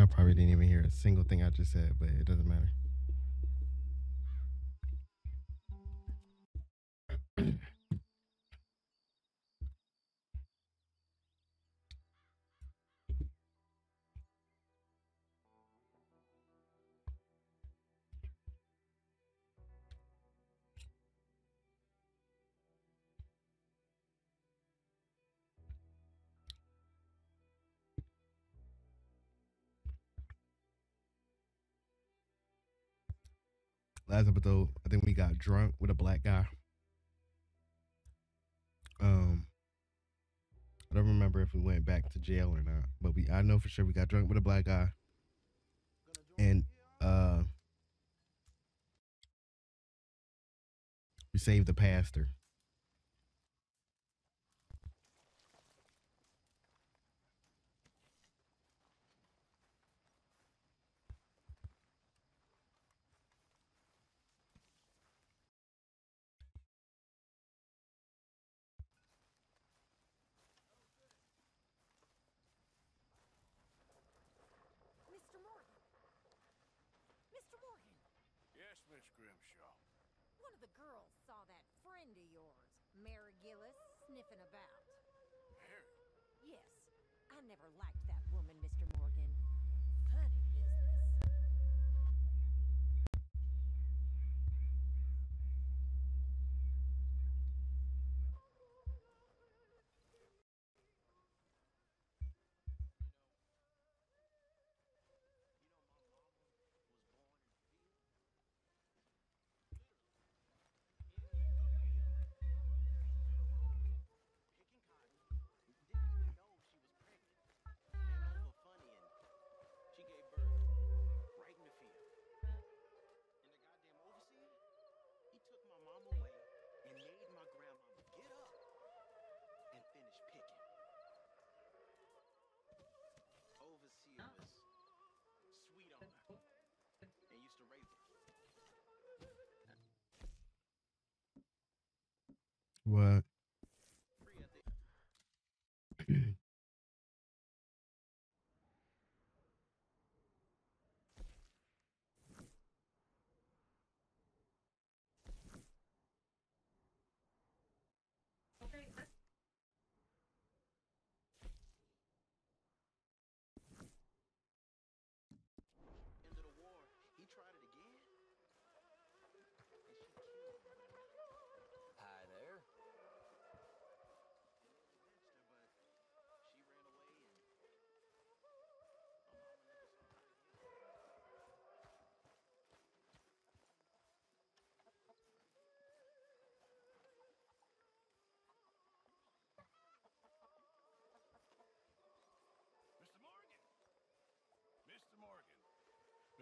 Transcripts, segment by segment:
Y'all probably didn't even hear a single thing I just said, but it doesn't matter. Last episode, I think we got drunk with a black guy. Um, I don't remember if we went back to jail or not, but we I know for sure we got drunk with a black guy, and uh, we saved the pastor. Mr. Morgan. Mr. Morgan, Yes, Miss Grimshaw. one of the girls saw that friend of yours, Mary Gillis, sniffing about. Mary. Yes, I never liked that woman, Mr. Morgan. Funny business. What?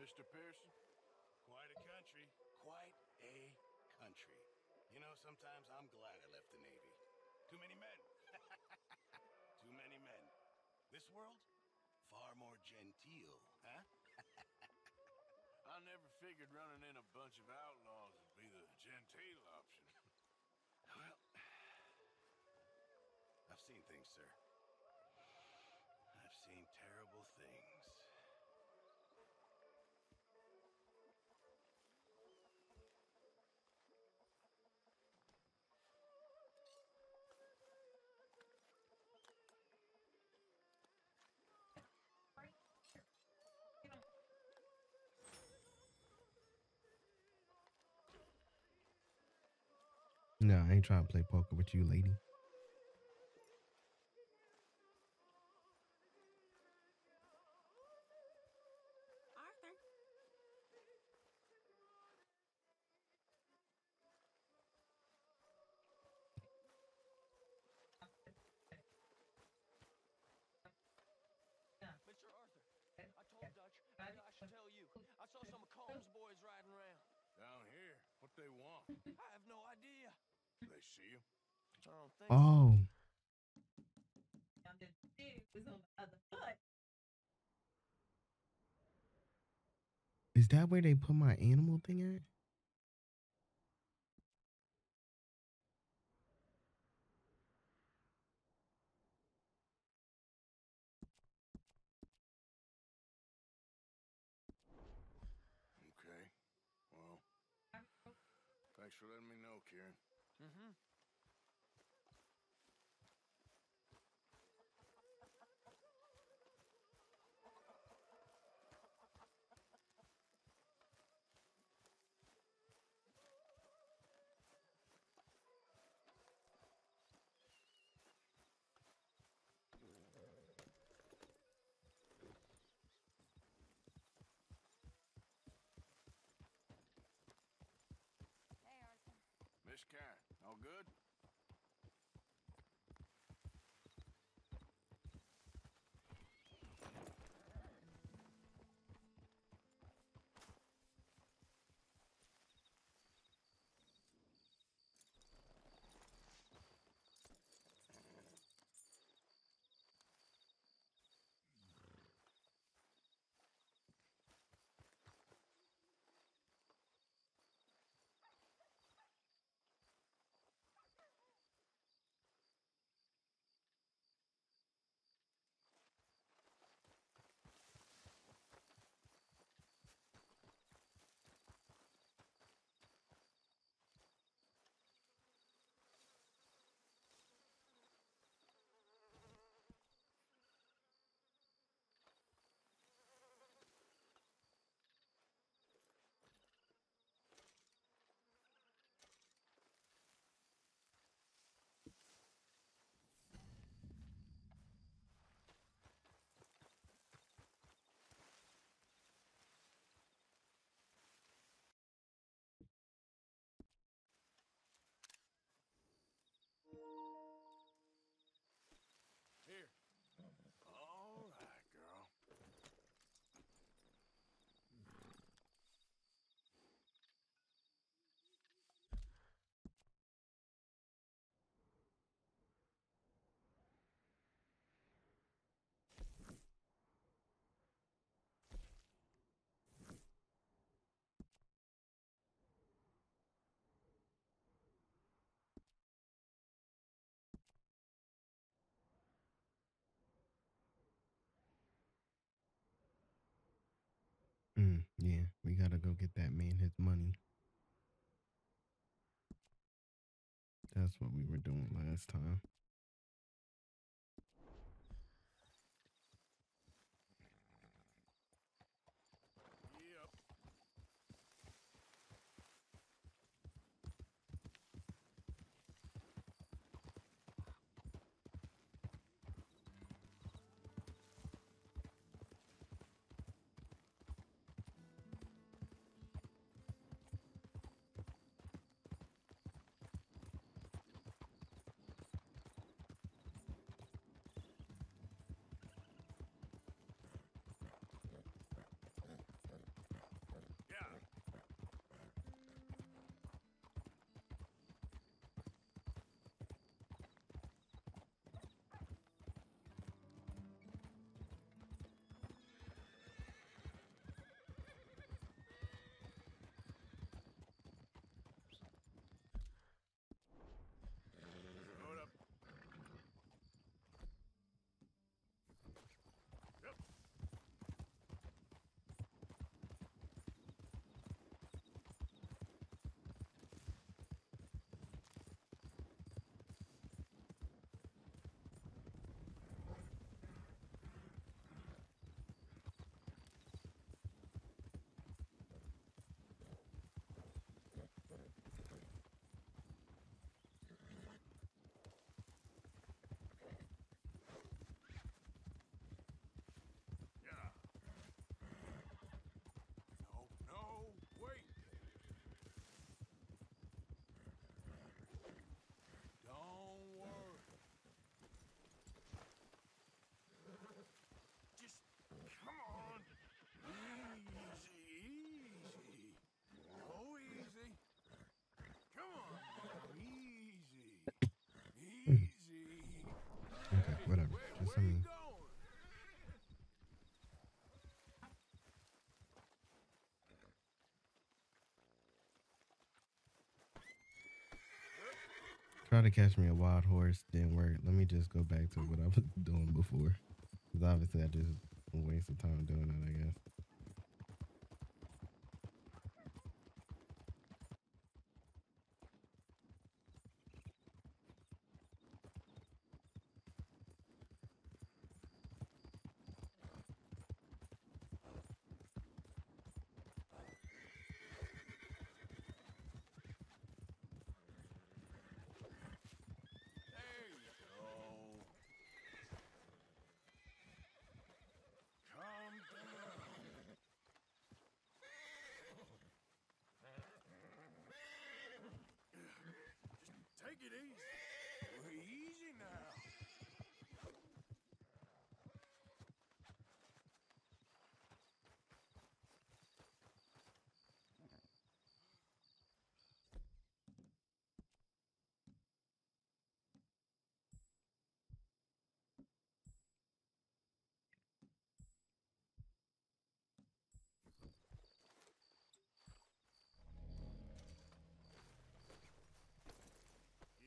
Mr. Pearson. Quite a country. Quite a country. You know, sometimes I'm glad I left the Navy. Too many men. Too many men. This world, far more genteel, huh? I never figured running in a bunch of outlaws would be the genteel option. well, I've seen things, sir. No, I ain't trying to play poker with you, lady. Oh. foot. is that where they put my animal thing at? Miss Mm, yeah, we gotta go get that man his money. That's what we were doing last time. Try to catch me a wild horse didn't work. Let me just go back to what I was doing before. Because obviously I just wasted time doing it, I guess. Take it easy. Well, easy now.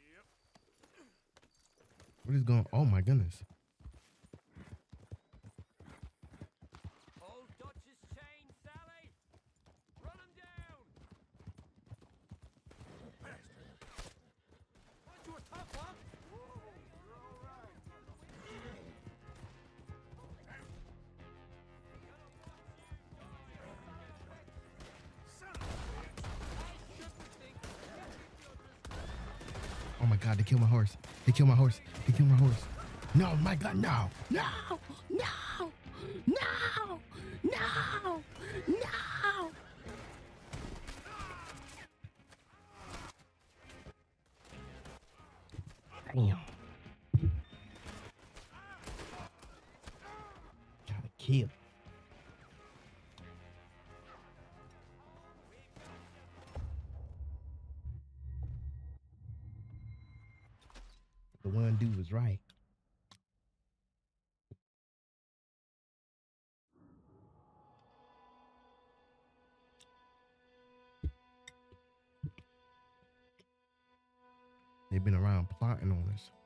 Yep. What is going? Oh my goodness! Horse! They killed my horse! They killed my horse! No! My god! No! No! No! No! Around plotting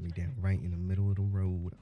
Me down right in the middle of the road.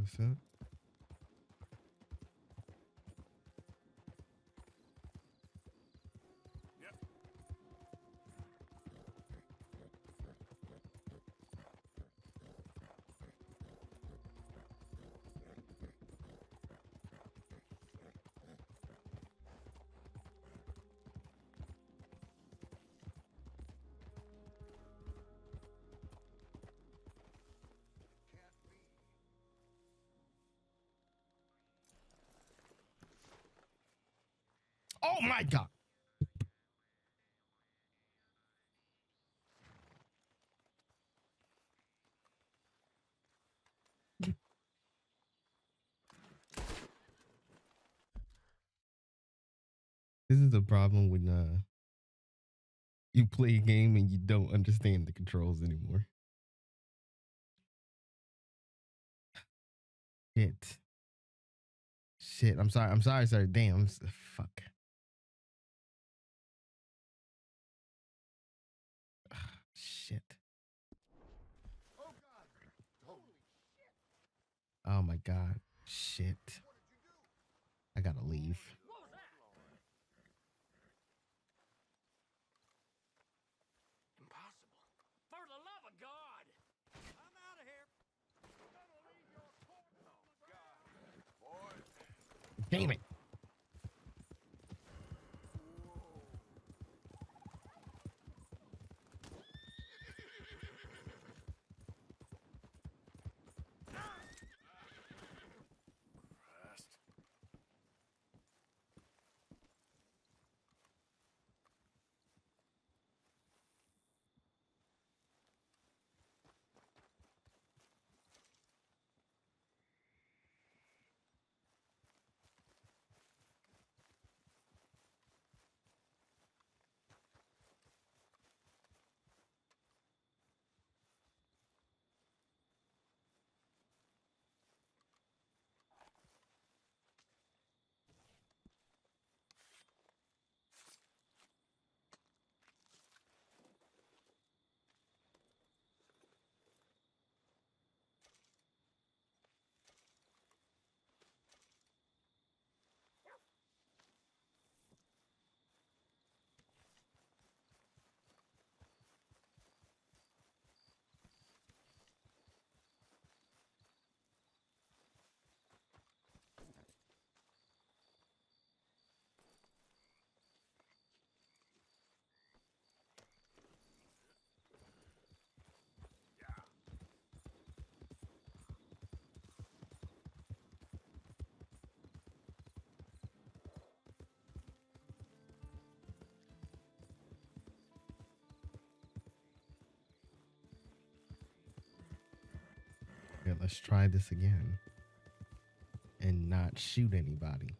What's up? Oh my god! This is the problem when uh you play a game and you don't understand the controls anymore. Shit. Shit. I'm sorry. I'm sorry, sir. Damn. Fuck. Oh my god. Shit. I gotta leave. Impossible. For the love of God. I'm out of here. Damn it. Let's try this again. And not shoot anybody.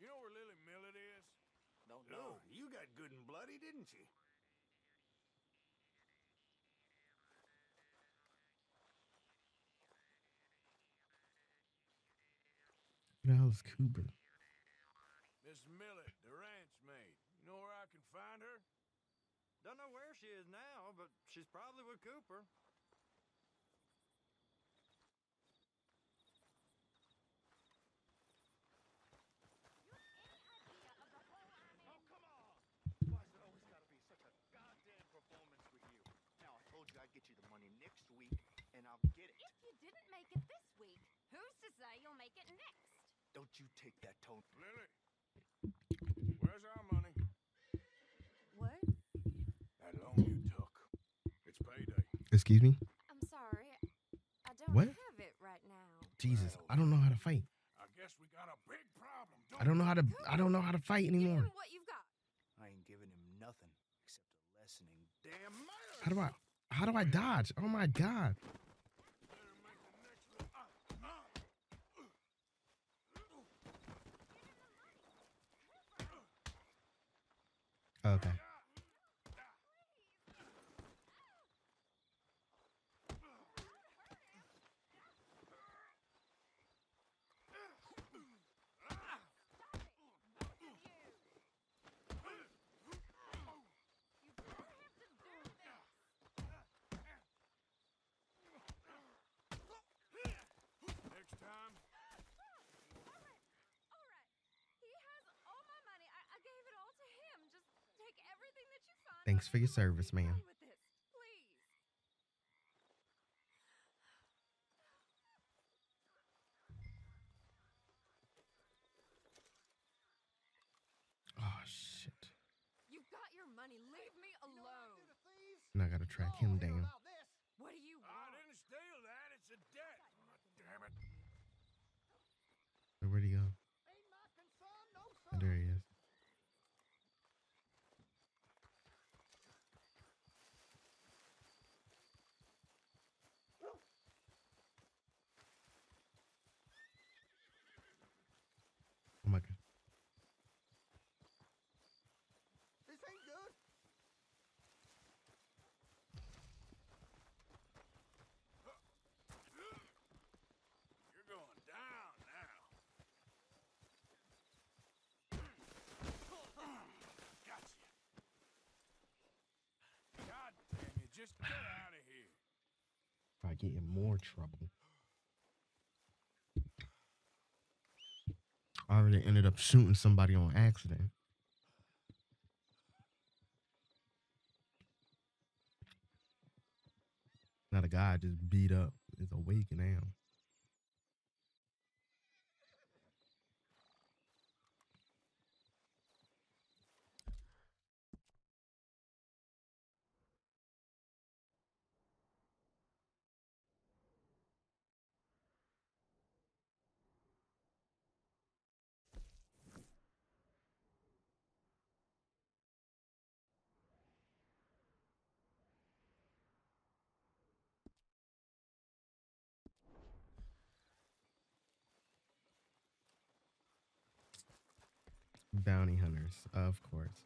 You know where Lily Millet is? Don't No, you got good and bloody, didn't you? Who the hell is Cooper? Miss Millet, the ranch maid. You know where I can find her? Don't know where she is now, but she's probably with Cooper. Oh, come on! Why's it always gotta be such a goddamn performance with you? Now, I told you I'd get you the money next week, and I'll get it. If you didn't make it this week, who's to say you'll make it next? Don't you take that tone. Lily, where's our money? What? That loan you took. It's payday. Excuse me? I'm sorry. I don't What? have it right now. Jesus, I don't know how to fight. I guess we got a big problem. I don't know how to I don't know how to fight Give anymore. him what you've got. I ain't giving him nothing except a lessening damn murder. How do I how do I dodge? Oh my god. Better make the next one. Ah, ah. Okay. Next time, All right. He has all my money. I, I gave it all to him. Just take everything that you find. Thanks and for your service, ma'am. done with this, Please. Oh shit. You've got your money. Leave me alone. Now I gotta track him down. What do you I want? didn't steal that. It's a debt. Oh, damn it. So where'd he go? Oh, there he is. Oh my god. This ain't good. You're going down now. Gotcha. God damn you. Just get out of here. I get in more trouble. I already ended up shooting somebody on accident. Now the guy just beat up is awake now. Bounty hunters, of course.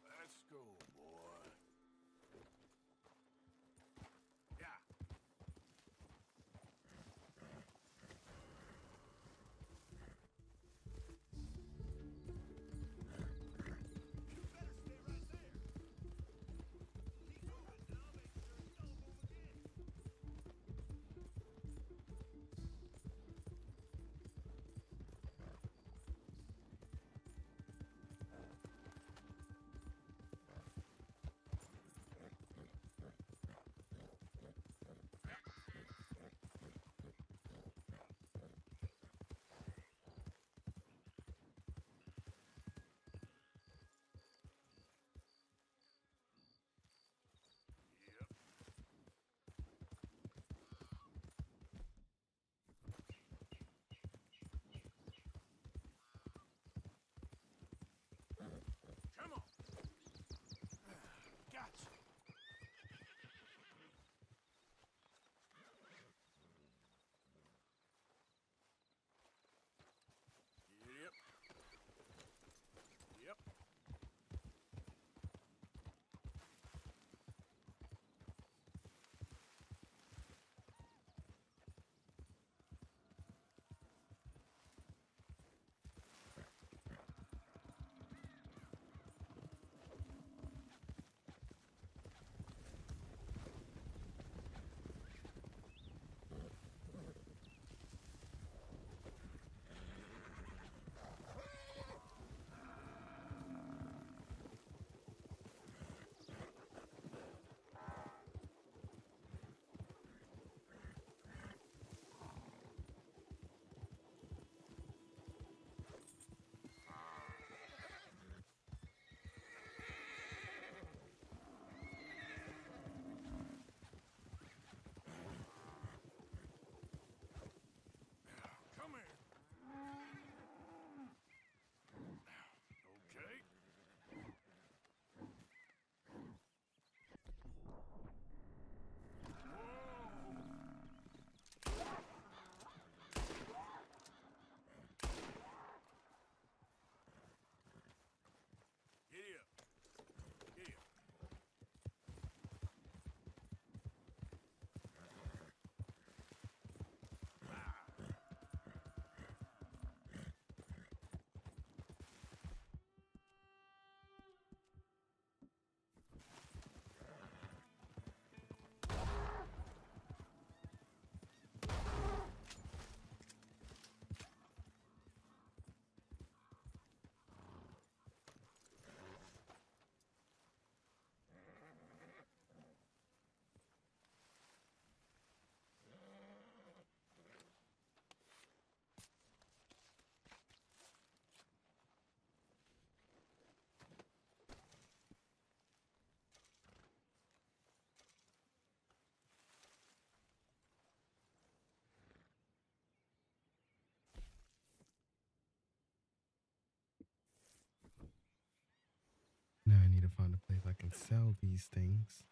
Sell these things.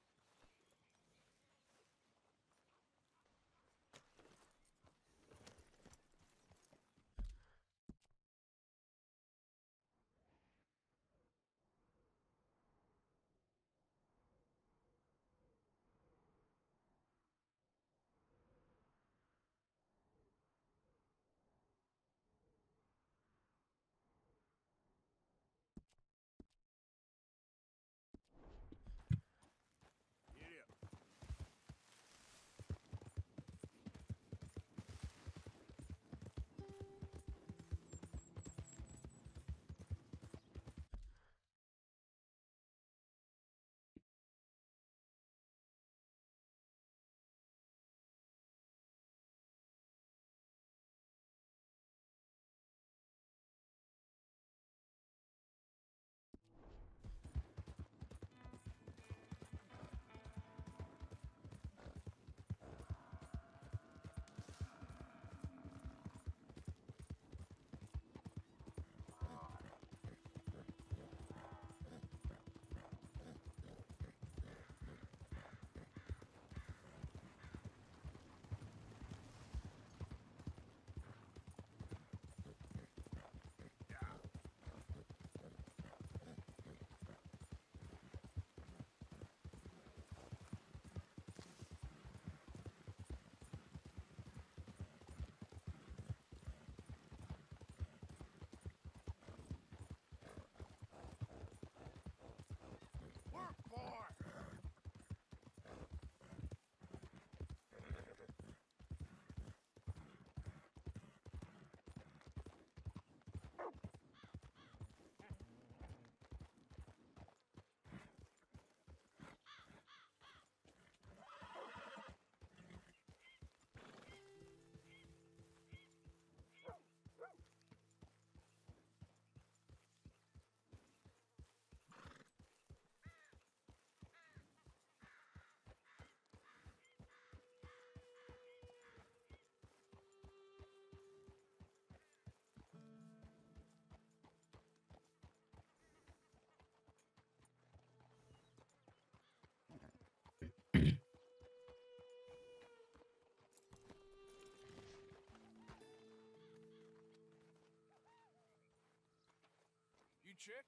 you chick?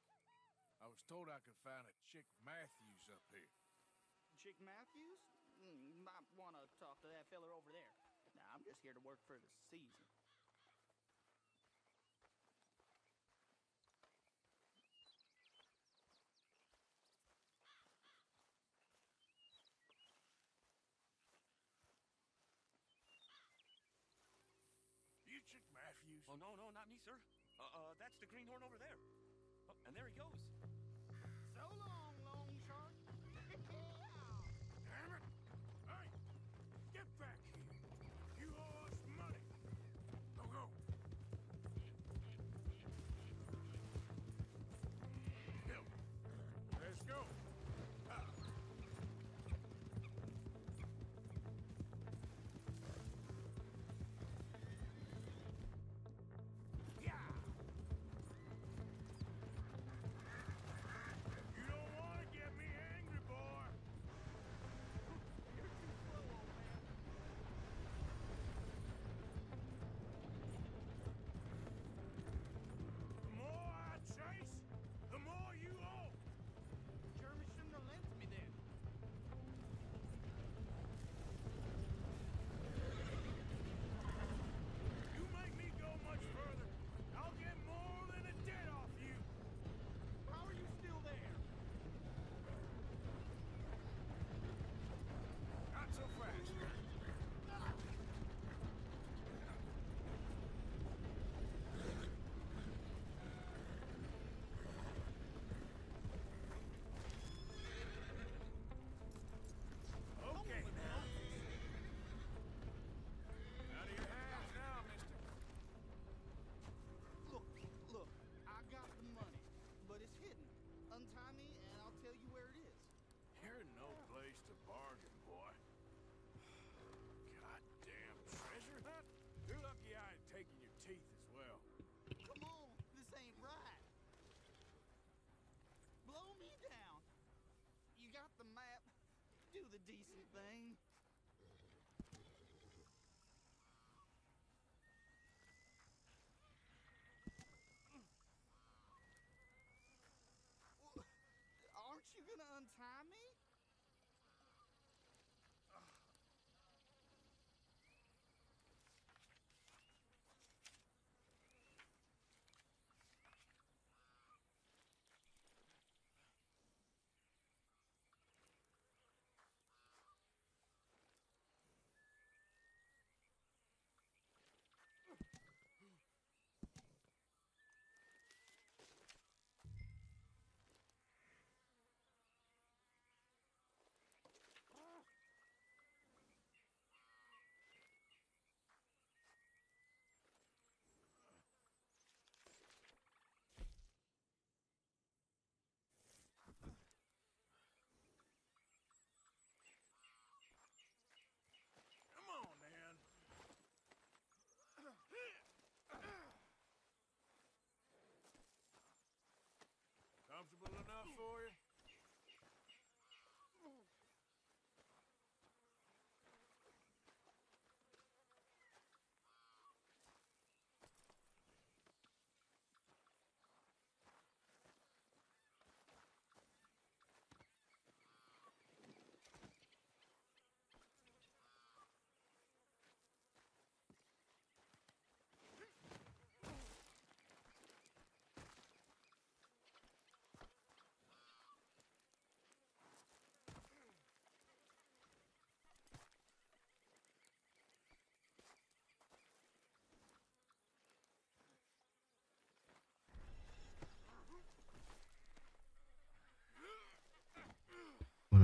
I was told I could find a Chick Matthews up here. Chick Matthews? Mm, might want to talk to that feller over there. Nah, I'm just here to work for there he goes. the decent thing. Aren't you gonna untie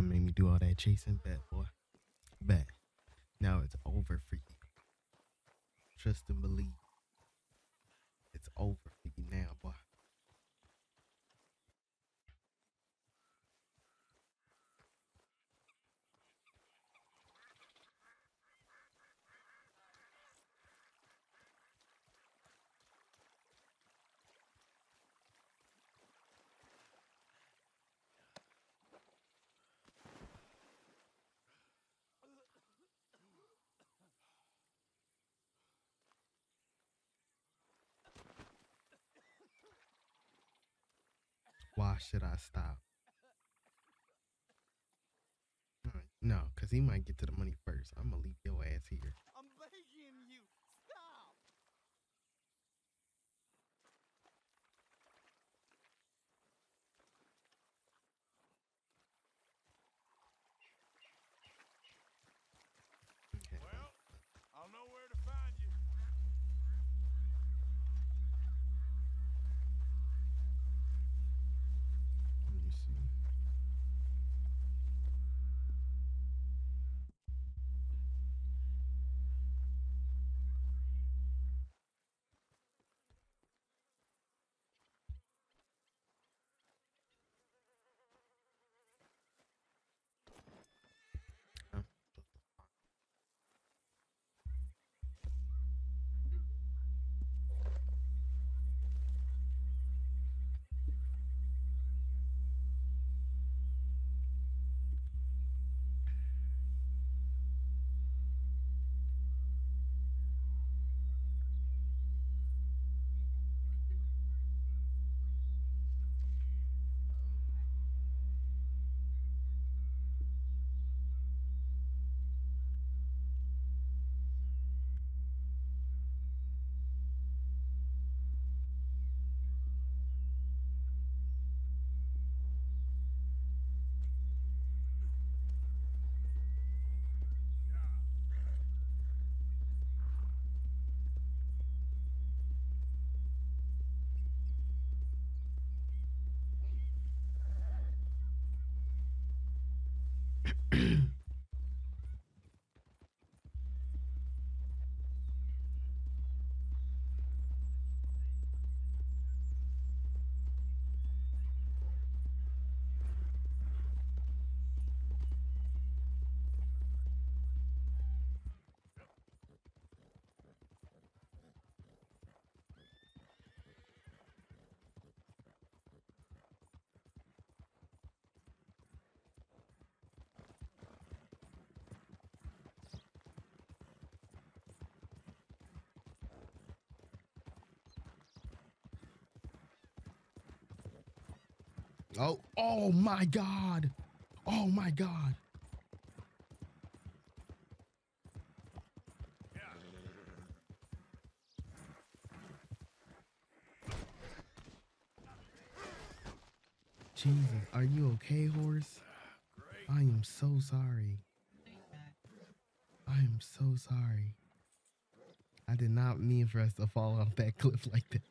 made me do all that chasing. Bet, boy. Bet. Now it's over for you. Trust and believe. It's over. Why should I stop? No, because he might get to the money first. I'm going to leave your ass here. Oh, oh my God. Oh my God. Jesus, are you okay, horse? I am so sorry. I am so sorry. I did not mean for us to fall off that cliff like that.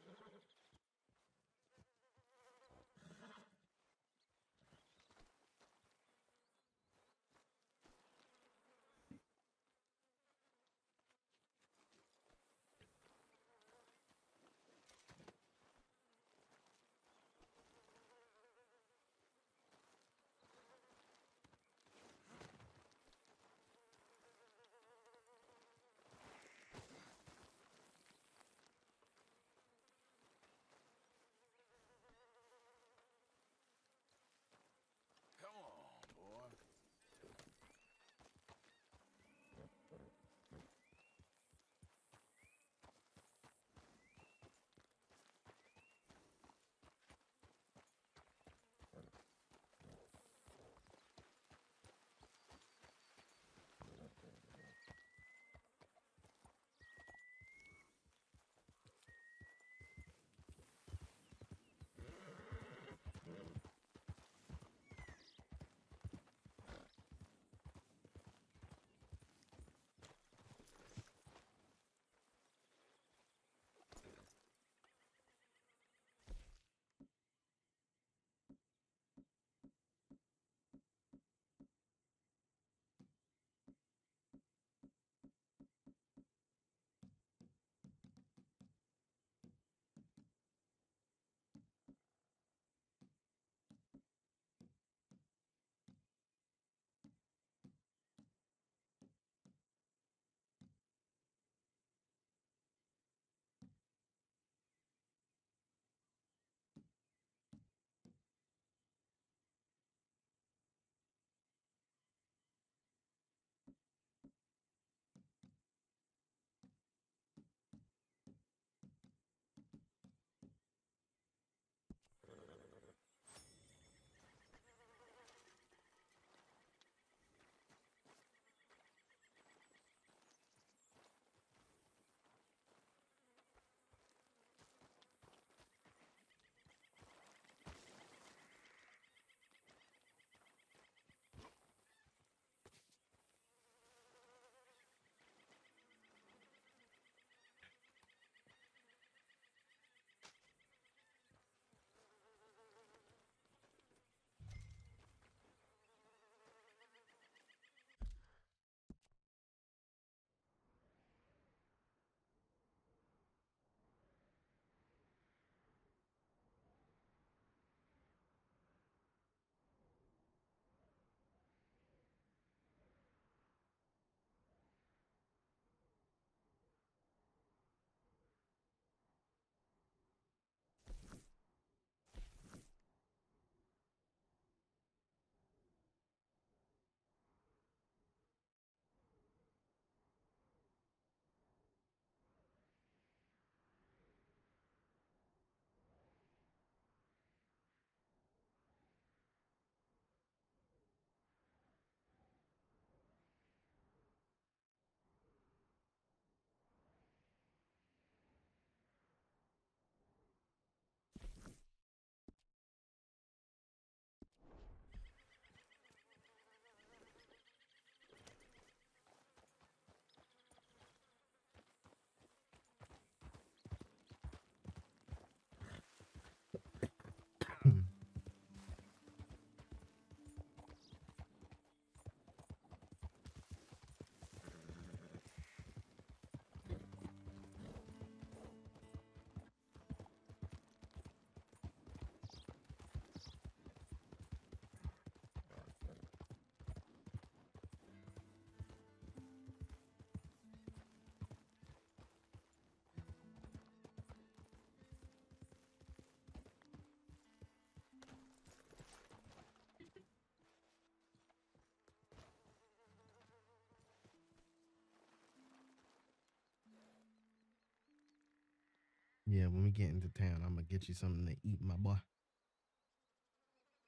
Yeah, when we get into town, I'm gonna get you something to eat, my boy.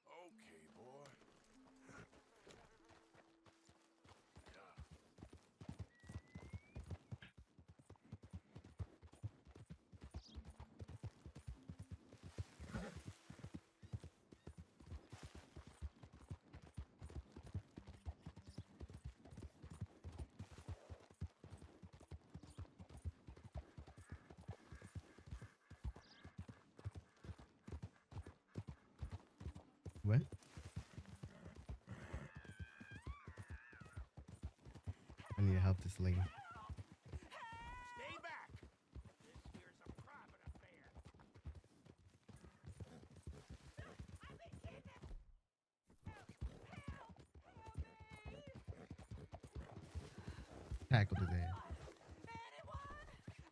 Okay, boy. What? I need to help this lady. Stay back! This here's a private affair. Tackled his ass.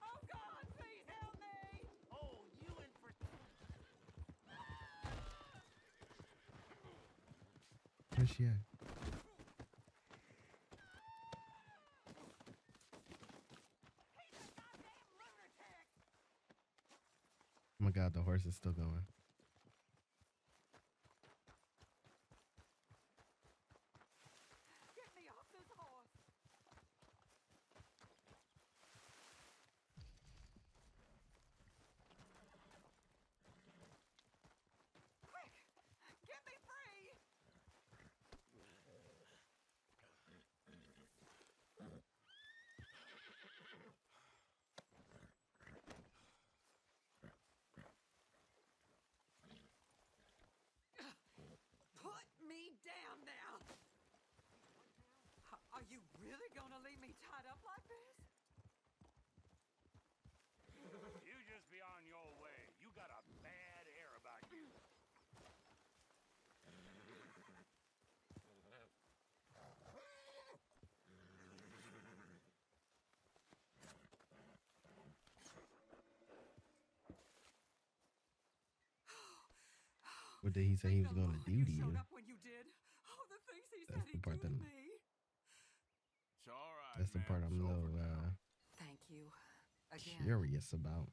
Oh God, please help me! Oh, you in for At? Oh my god, the horse is still going. Get me off this horse! Quick! Get me free! Put me down now! H- Are you really gonna leave me tied up like this? You just be on your way. You got a bad air about you. What did he say he was going to do to you? up when you did. Oh, the things he That's said the he part that- me. It's all right. That's the ma'am. part I'm It's a little uh, Thank you. Again. curious about.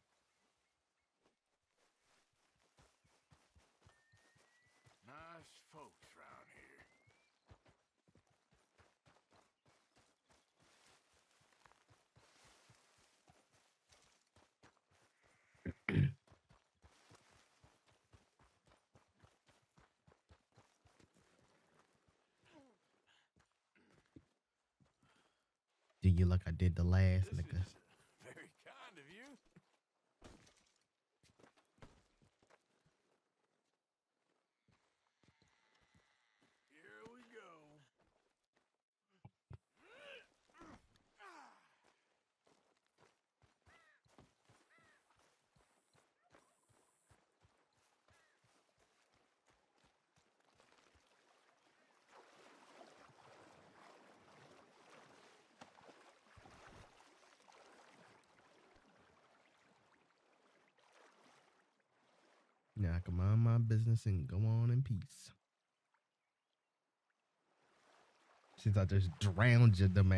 You like I did the last nigga? is very kind of you. Here we go. Now I can mind my business and go on in peace. Since I just drowned your dumb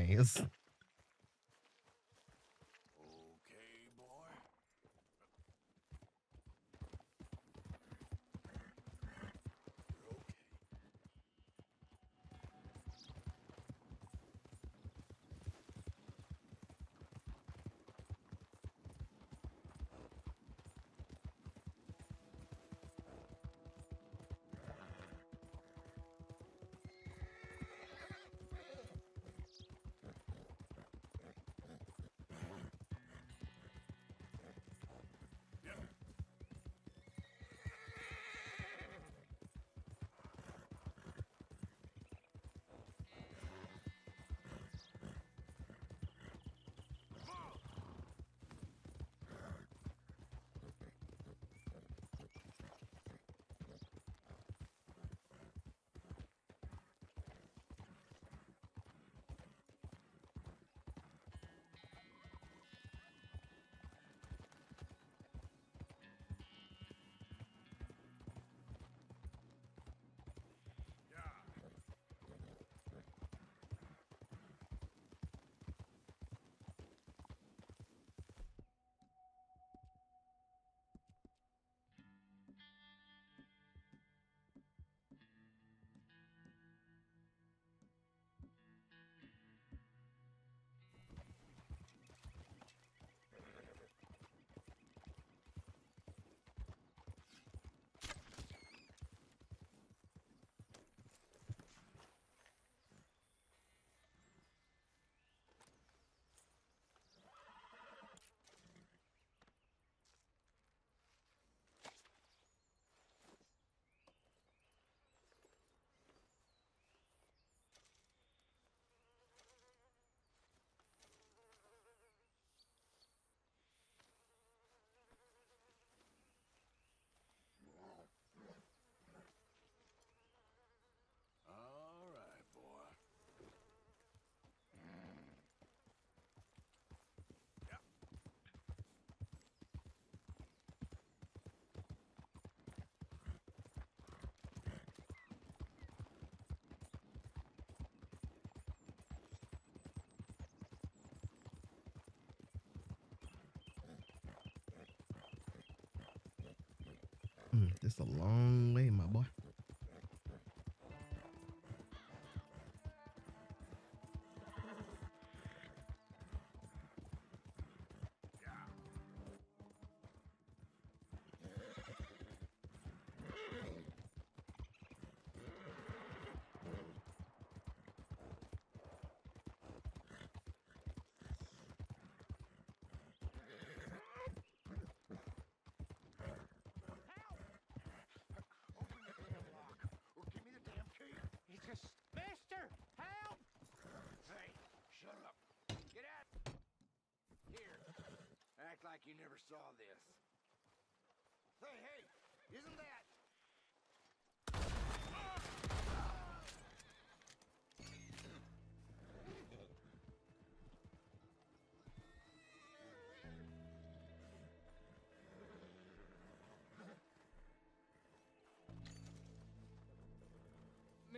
Hmm, this a long way, my boy.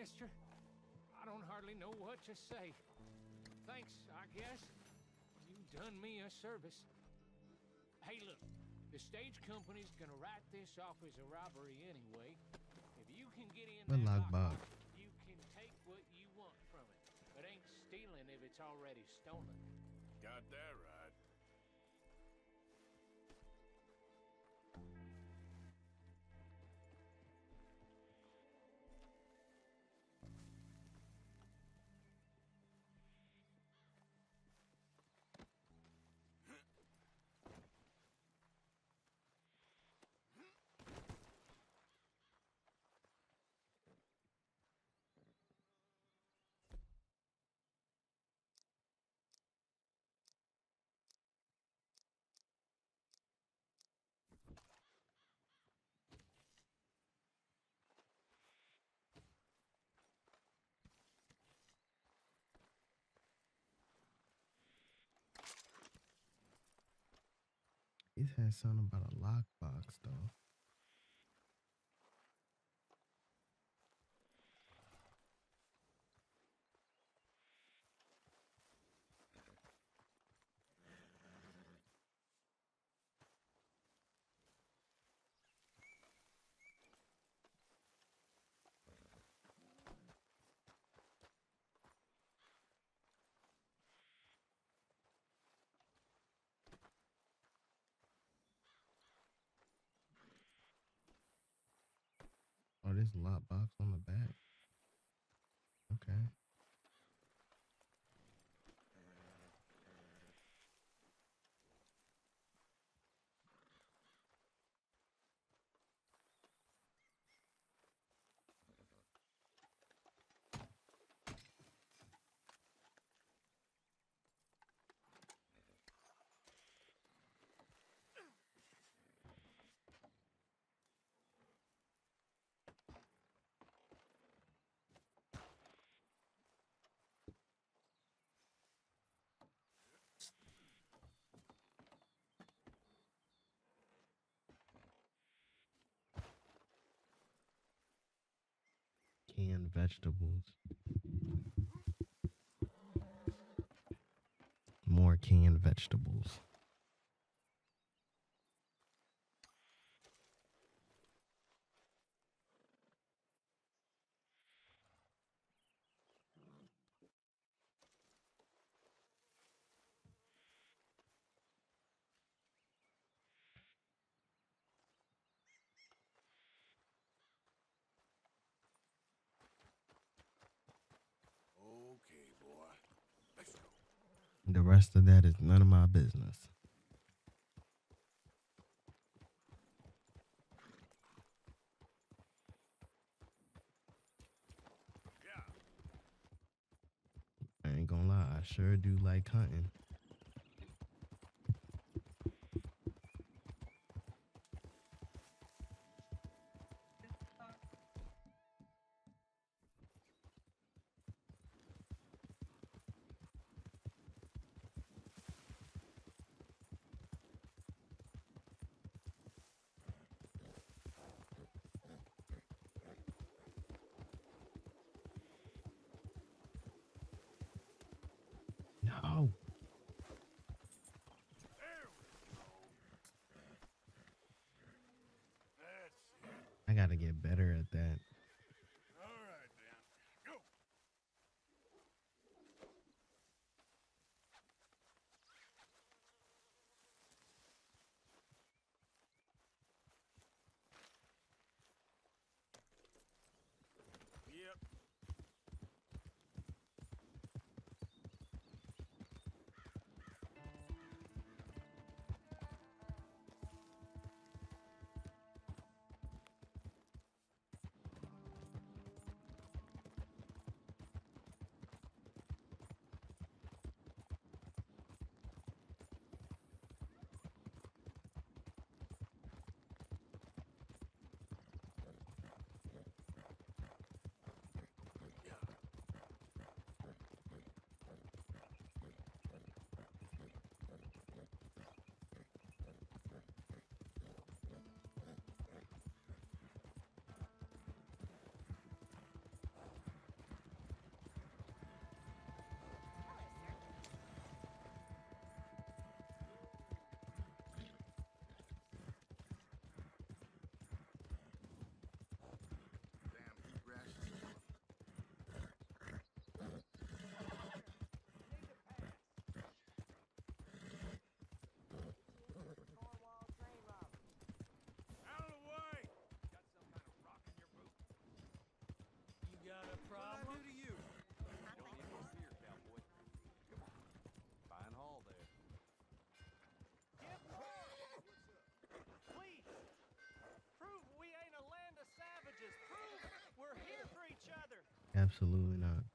Mister, I don't hardly know what to say. Thanks, I guess. You done me a service. Hey, look, the stage company's gonna write this off as a robbery anyway. If you can get in What that lockbox? lockbox, you can take what you want from it. But ain't stealing if it's already stolen. Got that right. It has something about a lockbox though. This lockbox on the back. Okay. Canned vegetables. More canned vegetables. Rest of that is none of my business. Ain't gonna lie, I sure do like hunting. Absolutely not.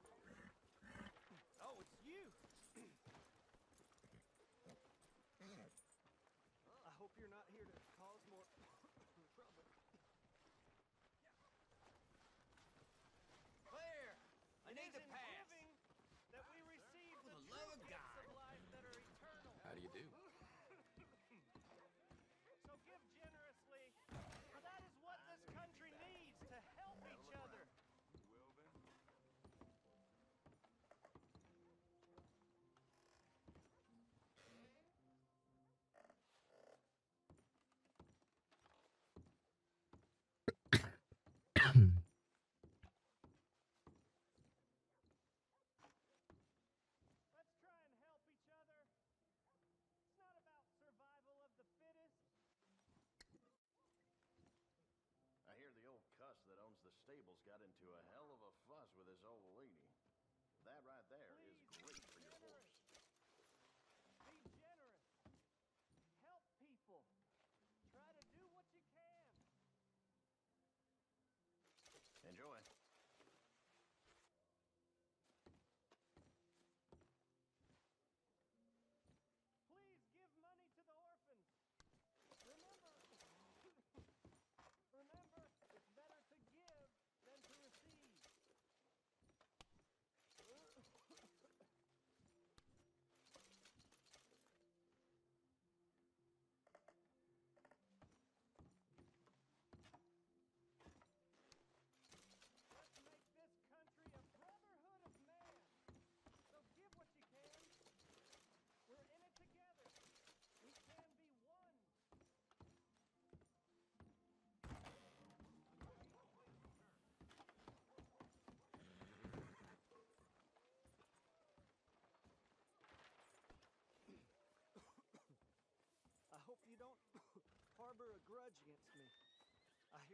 there.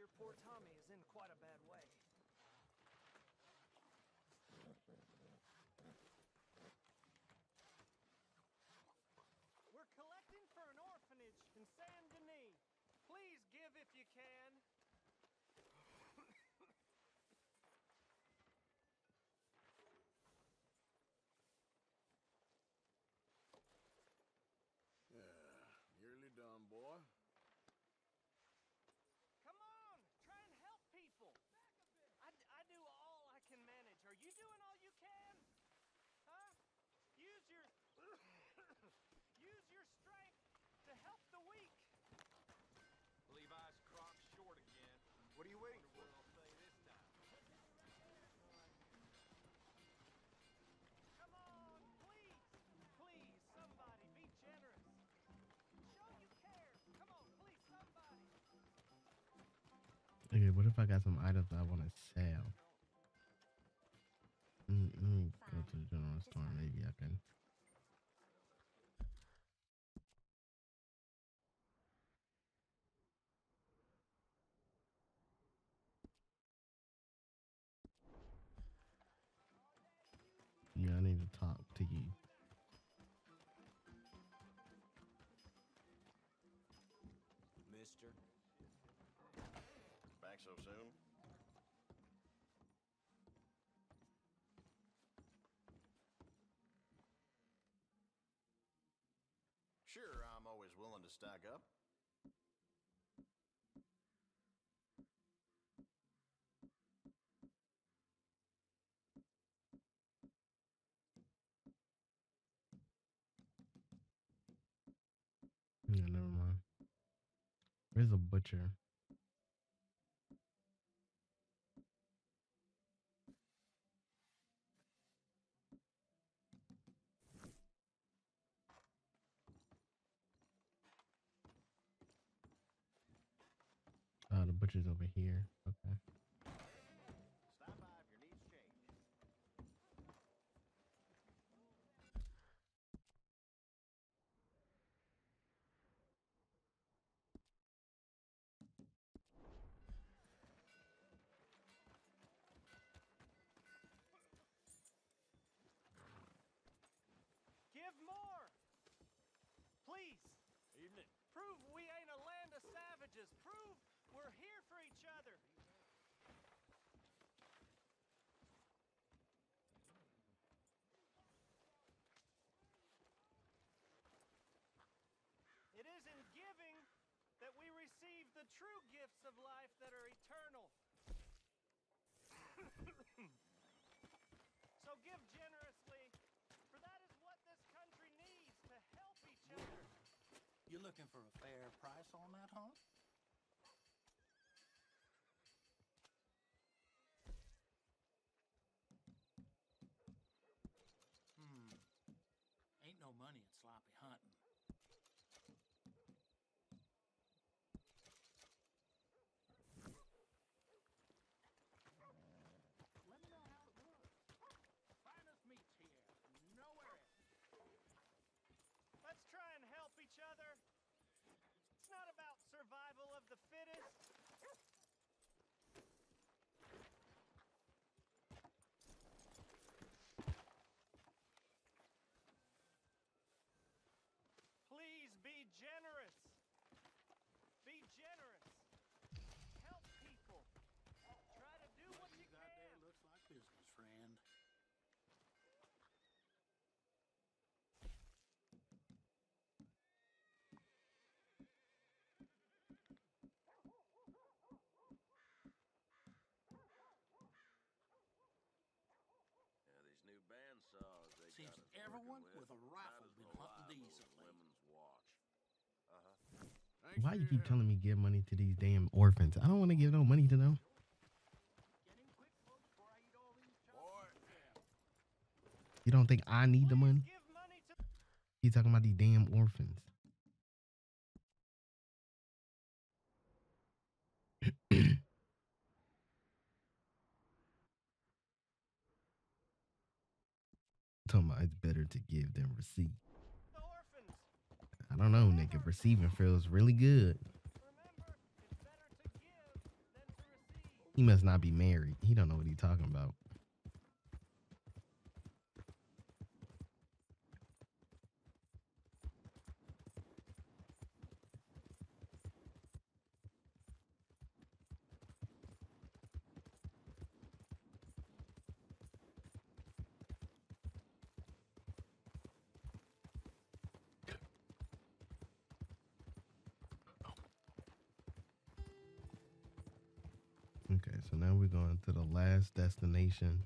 your poor Tommy is in quite a what if I got some items I want to sell? Mm, Let me go to the general store. Maybe I can. Sure, I'm always willing to stock up. Yeah, never mind. Where's a butcher? Oh, the butcher's over here. Okay. Stop by if your needs change. Give more! Please! Evening. Prove we ain't a land of savages. Prove we're here for each other. It is in giving that we receive the true gifts of life that are eternal. so give generously, for that is what this country needs to help each other. You looking for a fair price on that, huh? Hmm. Ain't no money in sloppy hunting. Let me know how it works. Finest meats here, nowhere else. Let's try and help each other. It's not about survival of the fittest. Please be generous. Be generous. Help people. Try to do what you you got there can. looks like business, friend. Yeah, these new bandsaws they Seems everyone working with a rifle been hunting these lately. women's watch. Uh-huh. Thanks Why for you keep telling me give money to these damn orphans? I don't want to give no money to them. Get him quick, folks, before I eat all these Boy. chocolates. You don't think I need the money? give money to He talking about these damn orphans. Talking about it's better to give than receive. I don't know, nigga. Receiving feels really good. He must not be married. He don't know what he talking about. Okay, so now we're going to the last destination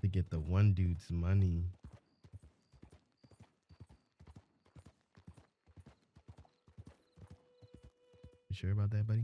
to get the one dude's money. You sure about that, buddy?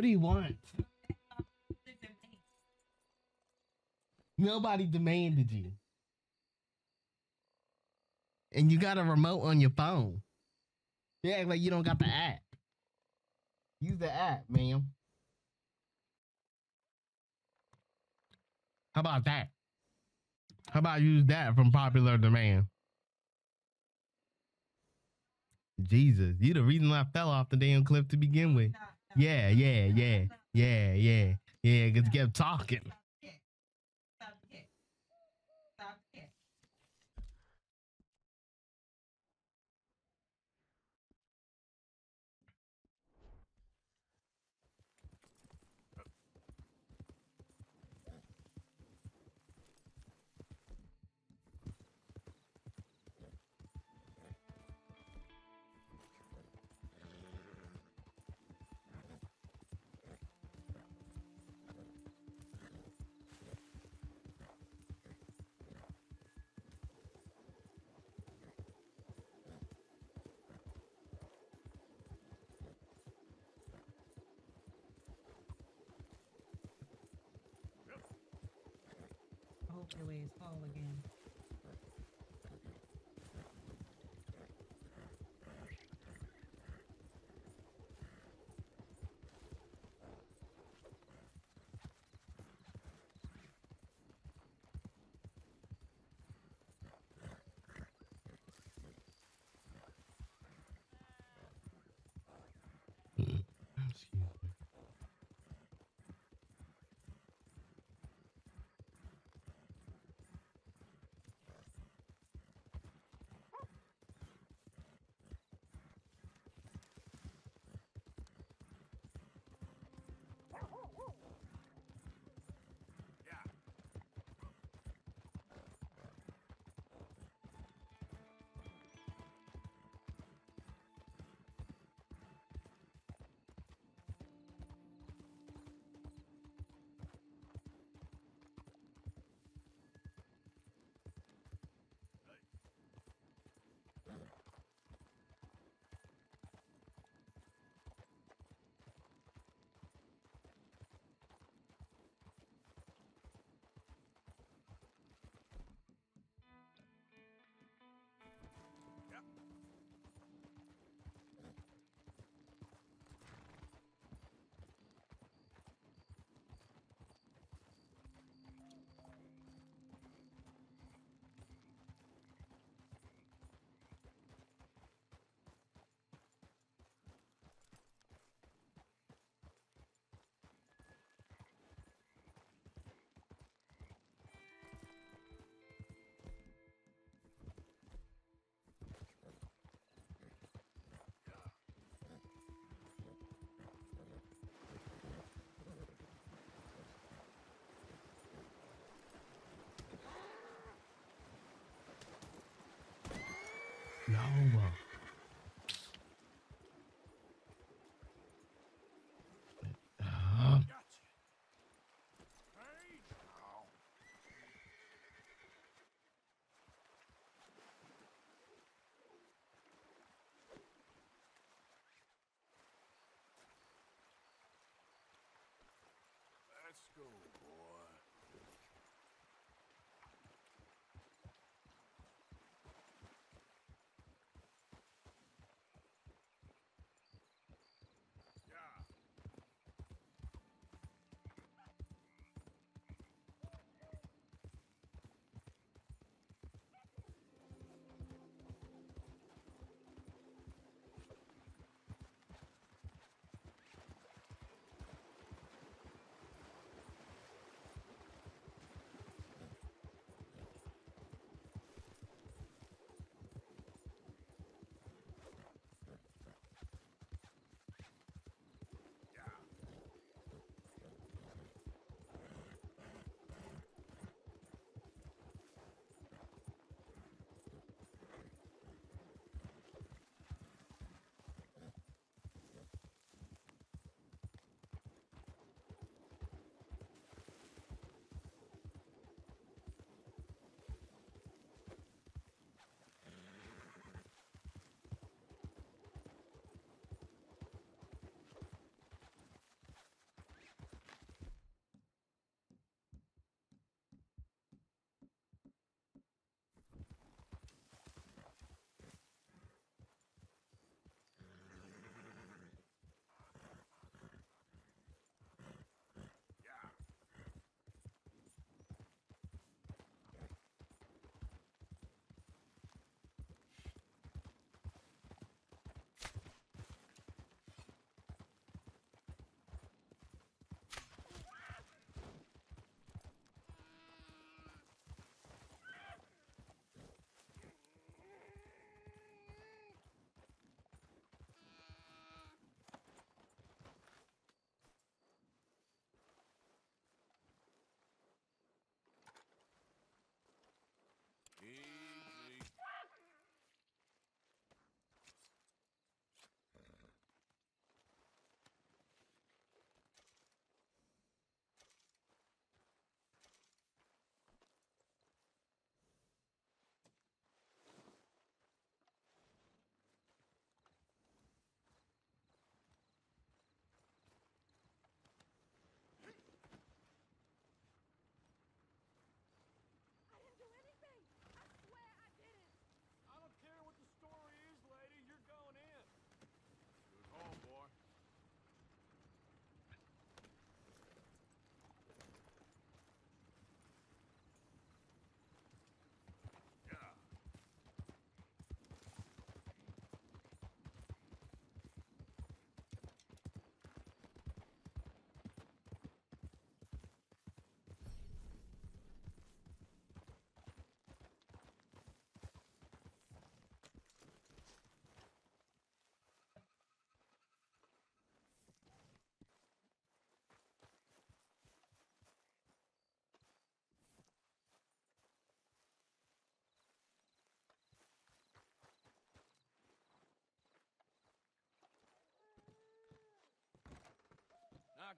What do you want? Nobody demanded you. And you got a remote on your phone. You act like you don't got the app. Use the app, ma'am. How about that? How about use that from popular demand? Jesus, you the reason I fell off the damn cliff to begin with. Yeah, yeah, yeah, yeah, yeah, yeah. You kept talking.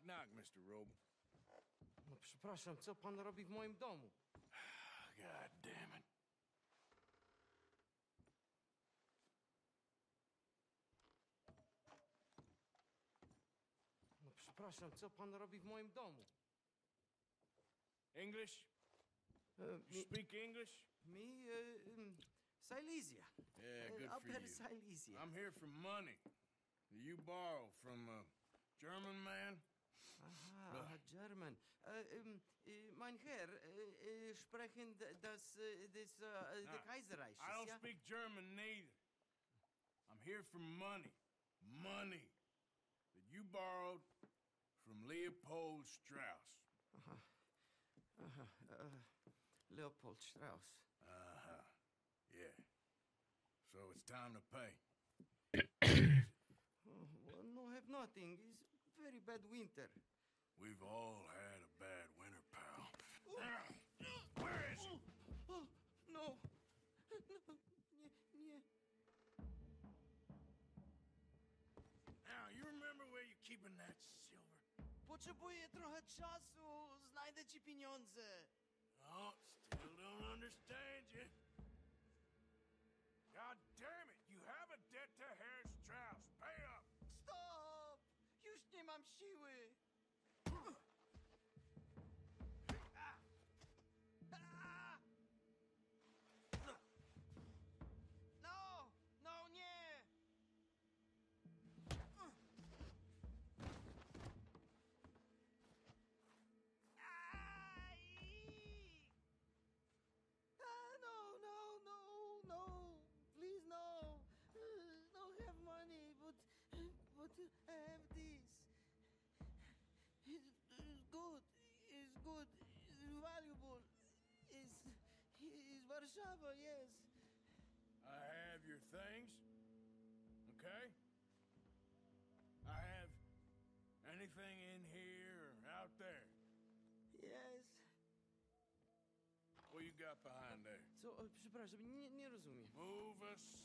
Knock, Mr. Wrobel. No przepraszam, co pan robi w moim domu? God damn it. No przepraszam, co pan robi w moim domu? English? E, You speak English? mi e, em, Silesia. Yeah, good for Upper you. Silesia. I'm here for money you borrow from a German man. Aha, aha, German. Äh, äh, mein Herr, äh, sprechen das, Nah, der Kaiserreich, I don't ja? speak German neither. I'm here for money. Money that you borrowed from Leopold Strauss. Aha, aha, äh, Leopold Strauss. Uh-huh. Yeah. So it's time to pay. Oh, well, no, have nothing. It's very bad winter. We've all had a bad winter, pal. Where is he? Oh, no, no, nie. Now, you remember where you're keeping that silver? Potrzebuję trochę czasu, znajdę ci pieniądze. Oh, still don't understand you. Good. It's valuable. It's it's Warszawa, yes. I have your things. Okay? I have anything in here or out there. Yes. What you got behind there? Co? O, przepraszam, nie, nie rozumiem. Move aside.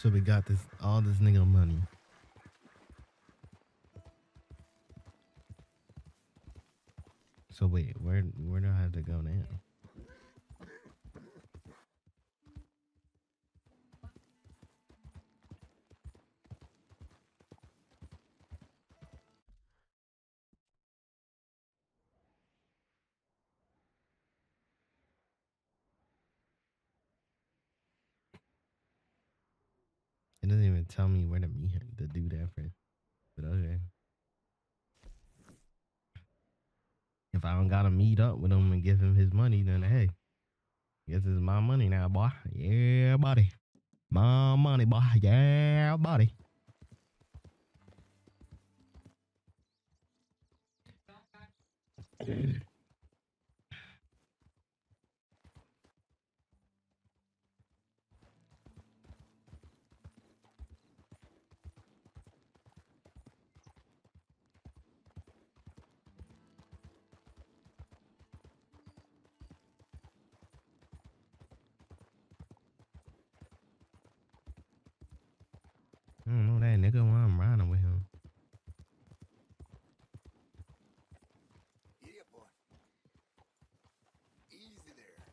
So we got this all this nigga money. So wait, where where do I have to go now? It doesn't even tell me where to meet him to do that for. But okay. If I don't gotta meet up with him and give him his money, then hey, guess it's my money now, boy. Yeah, buddy. My money, boy. Yeah, buddy. I don't know that nigga while I'm riding with him. Yeah, boy. Easy there.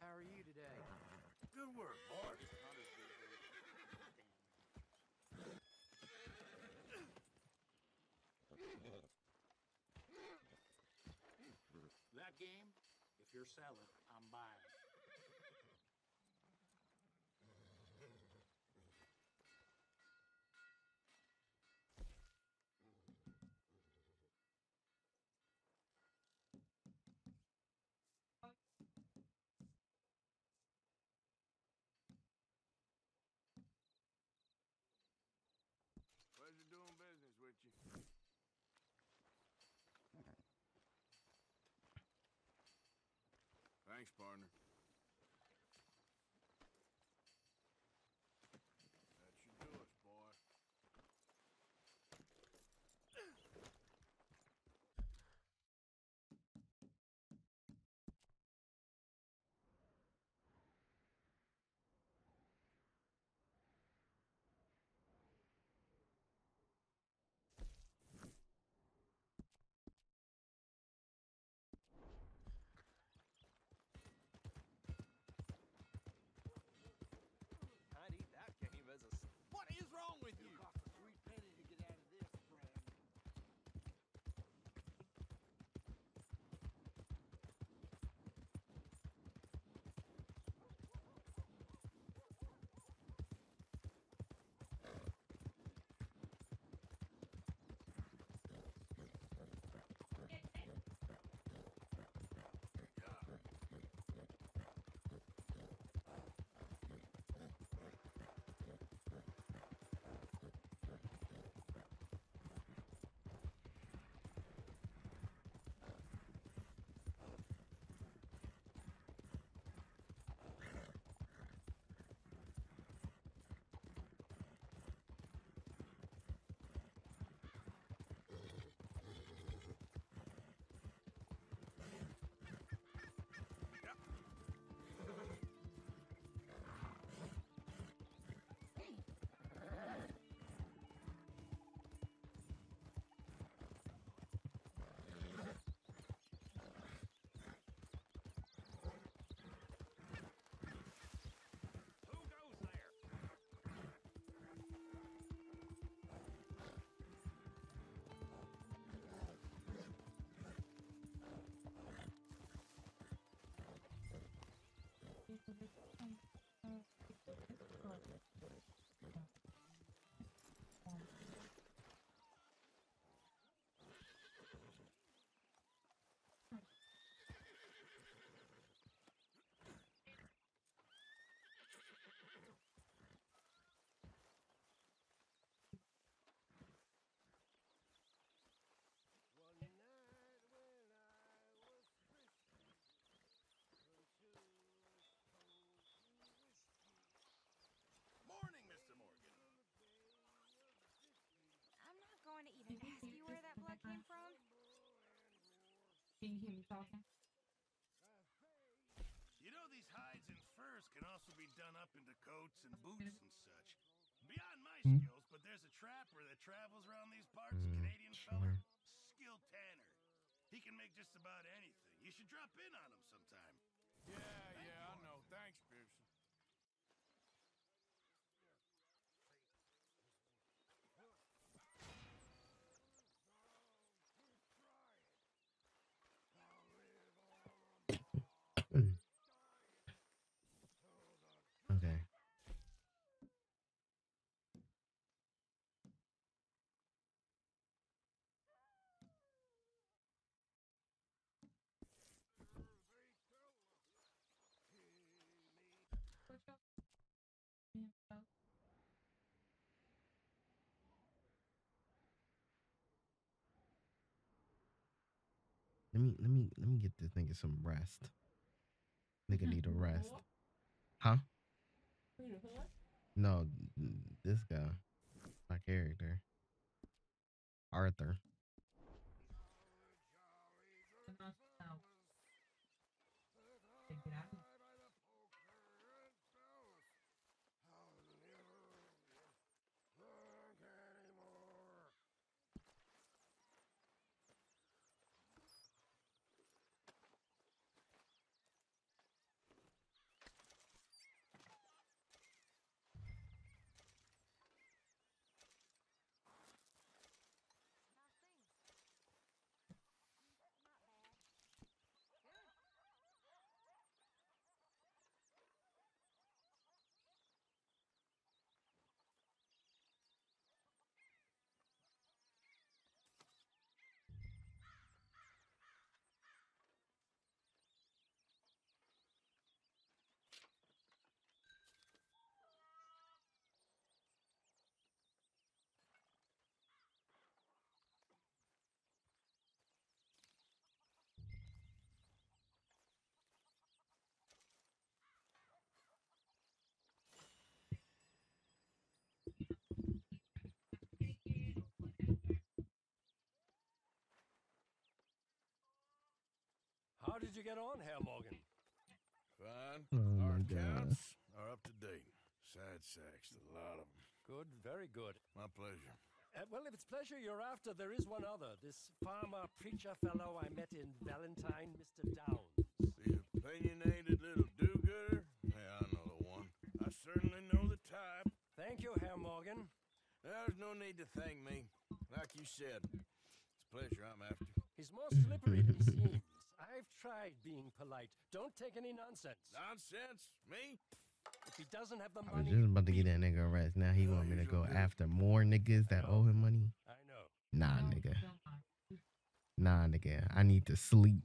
How are you today? Good work, boy. That game, if you're Thanks, partner. Can you hear me talking? You know these hides and furs can also be done up into coats and boots and such. Beyond my Hmm? skills, but there's a trapper that travels around these parts, a Hmm, Canadian sure. feller, skilled tanner. He can make just about anything. You should drop in on him sometime. Yeah, yeah, I know. Thanks, Pearson. Okay. What's your yeah, so, Let me let me let me get this nigga some rest. Nigga need a rest. Huh? who the hood? No, this guy. My character. Arthur. Did you get on, Herr Morgan? Fine. Oh my Our God. accounts are up to date. Sad sacks, a lot of them. Good, very good. My pleasure. Uh, well, if it's pleasure you're after, there is one other. This farmer preacher fellow I met in Valentine, Mr. Downes. The opinionated little do-gooder? Yeah, I know the one. I certainly know the type. Thank you, Herr Morgan. There's no need to thank me. Like you said, it's pleasure I'm after. He's more slippery than he seems. I've tried being polite. Don't take any nonsense. Nonsense? Me? If he doesn't have the money. I was just about to get that nigga a rest. Now he want me to go after more niggas that owe him money. I know. Nah, nigga. Nah, nigga. I need to sleep.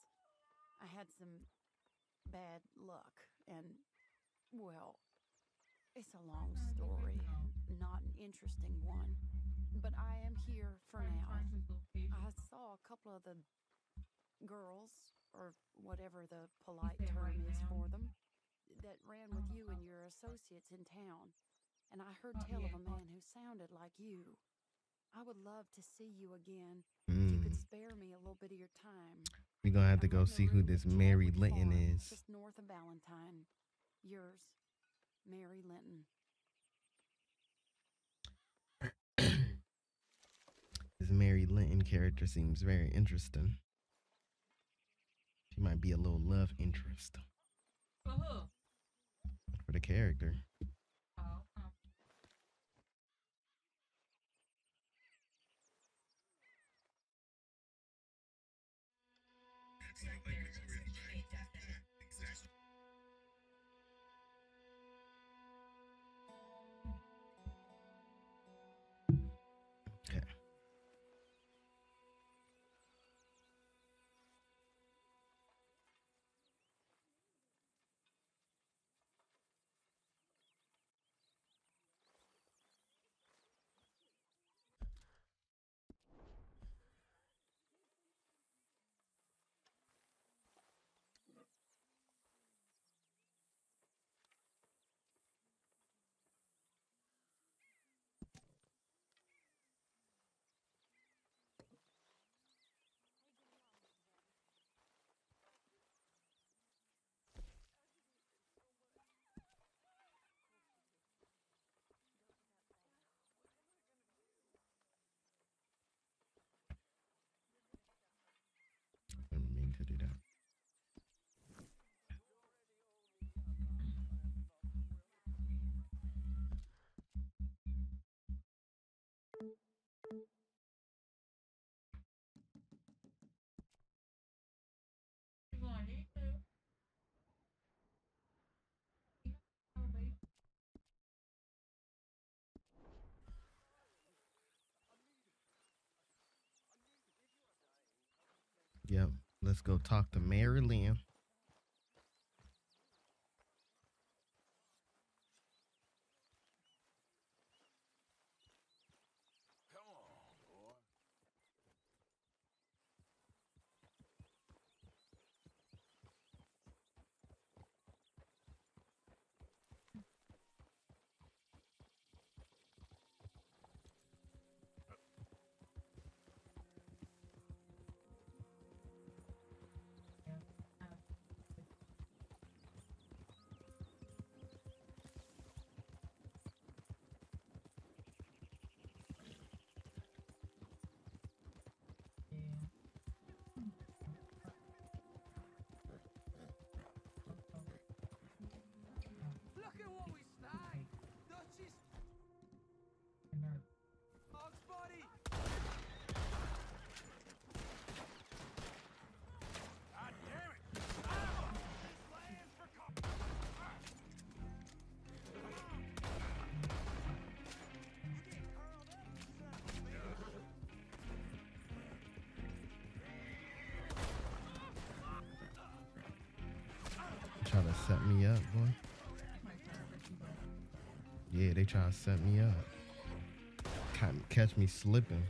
I had some bad luck, and, well, it's a long story, not an interesting one. But I am here for now. I saw a couple of the girls, or whatever the polite term is for them, that ran with you and your associates in town. And I heard tell of a man who sounded like you. I would love to see you again. If you could Mm. spare me a little bit of your time. We gonna have to go see who this Mary Linton is. Just north of Valentine. Yours, Mary Linton. This Mary Linton character seems very interesting. She might be a little love interest For who? for the character. Let's go talk to Mary Lynn. Set me up, boy. Yeah, they trying to set me up. Catch me slipping.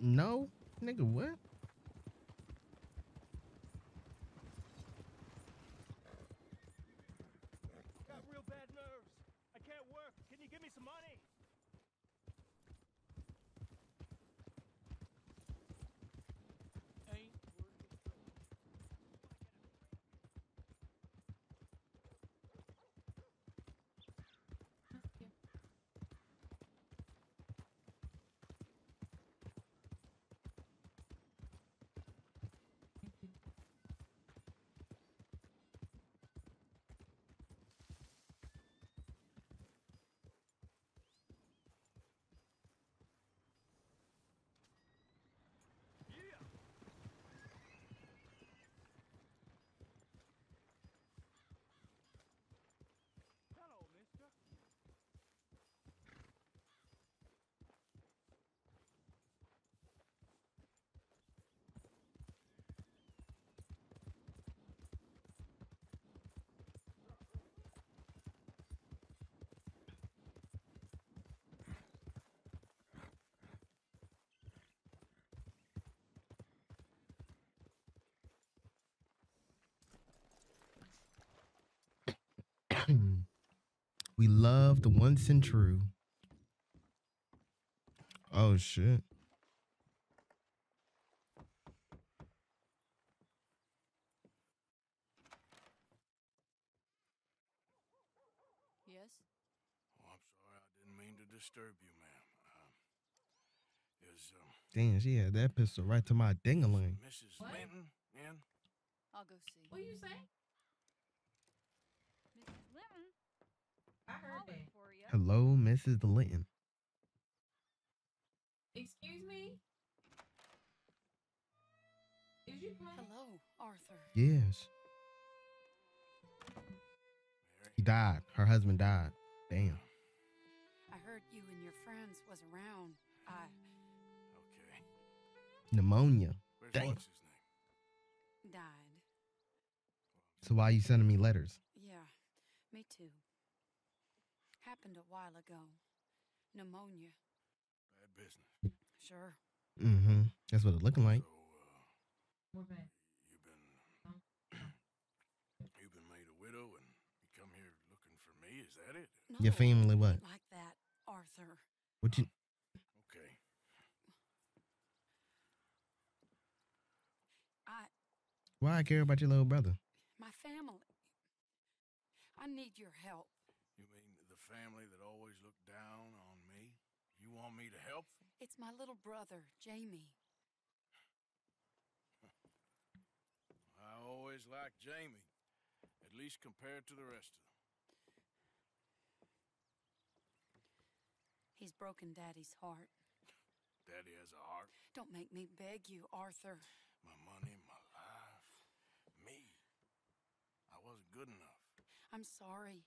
No, nigga, what? We love the once and true. Oh shit. Yes? Oh, I'm sorry. I didn't mean to disturb you, ma'am. Um, is um, Damn, she had that pistol right to my dingaling. Mrs. What? Linton in? I'll go see. What you say? Mrs. Linton, I heard that. for you. Hello, Mrs. Linton. Excuse me? Is you playing? Hello, Arthur. Yes. He died. Her husband died. Damn. I heard you and your friends was around. I Okay. Pneumonia. Where's Damn. what's his name? died. So why are you sending me letters? Yeah, me too. Happened a while ago. Pneumonia. Bad business. Sure. Mm-hmm. That's what it looking like. So, uh, you've been you've been made a widow and you come here looking for me. Is that it? No, Your family what? Like that, Arthur. What you Okay. I, why I care about your little brother? my family. I need your help. You mean the family that always looked down on me? You want me to help them? It's my little brother, Jamie. I always liked Jamie, at least compared to the rest of them. He's broken Daddy's heart. Daddy has a heart, Don't make me beg you, Arthur. my money, my life, me. I wasn't good enough. I'm sorry.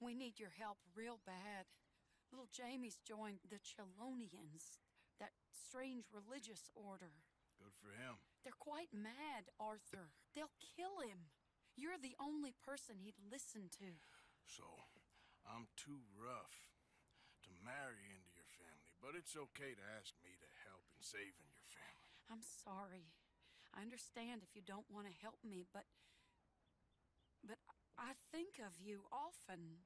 We need your help real bad. Little Jamie's joined the Chelonians, that strange religious order. Good for him. They're quite mad, Arthur. They'll kill him. You're the only person he'd listen to. So, I'm too rough to marry into your family, but it's okay to ask me to help in saving your family. I'm sorry. I understand if you don't want to help me, but. But I think of you often.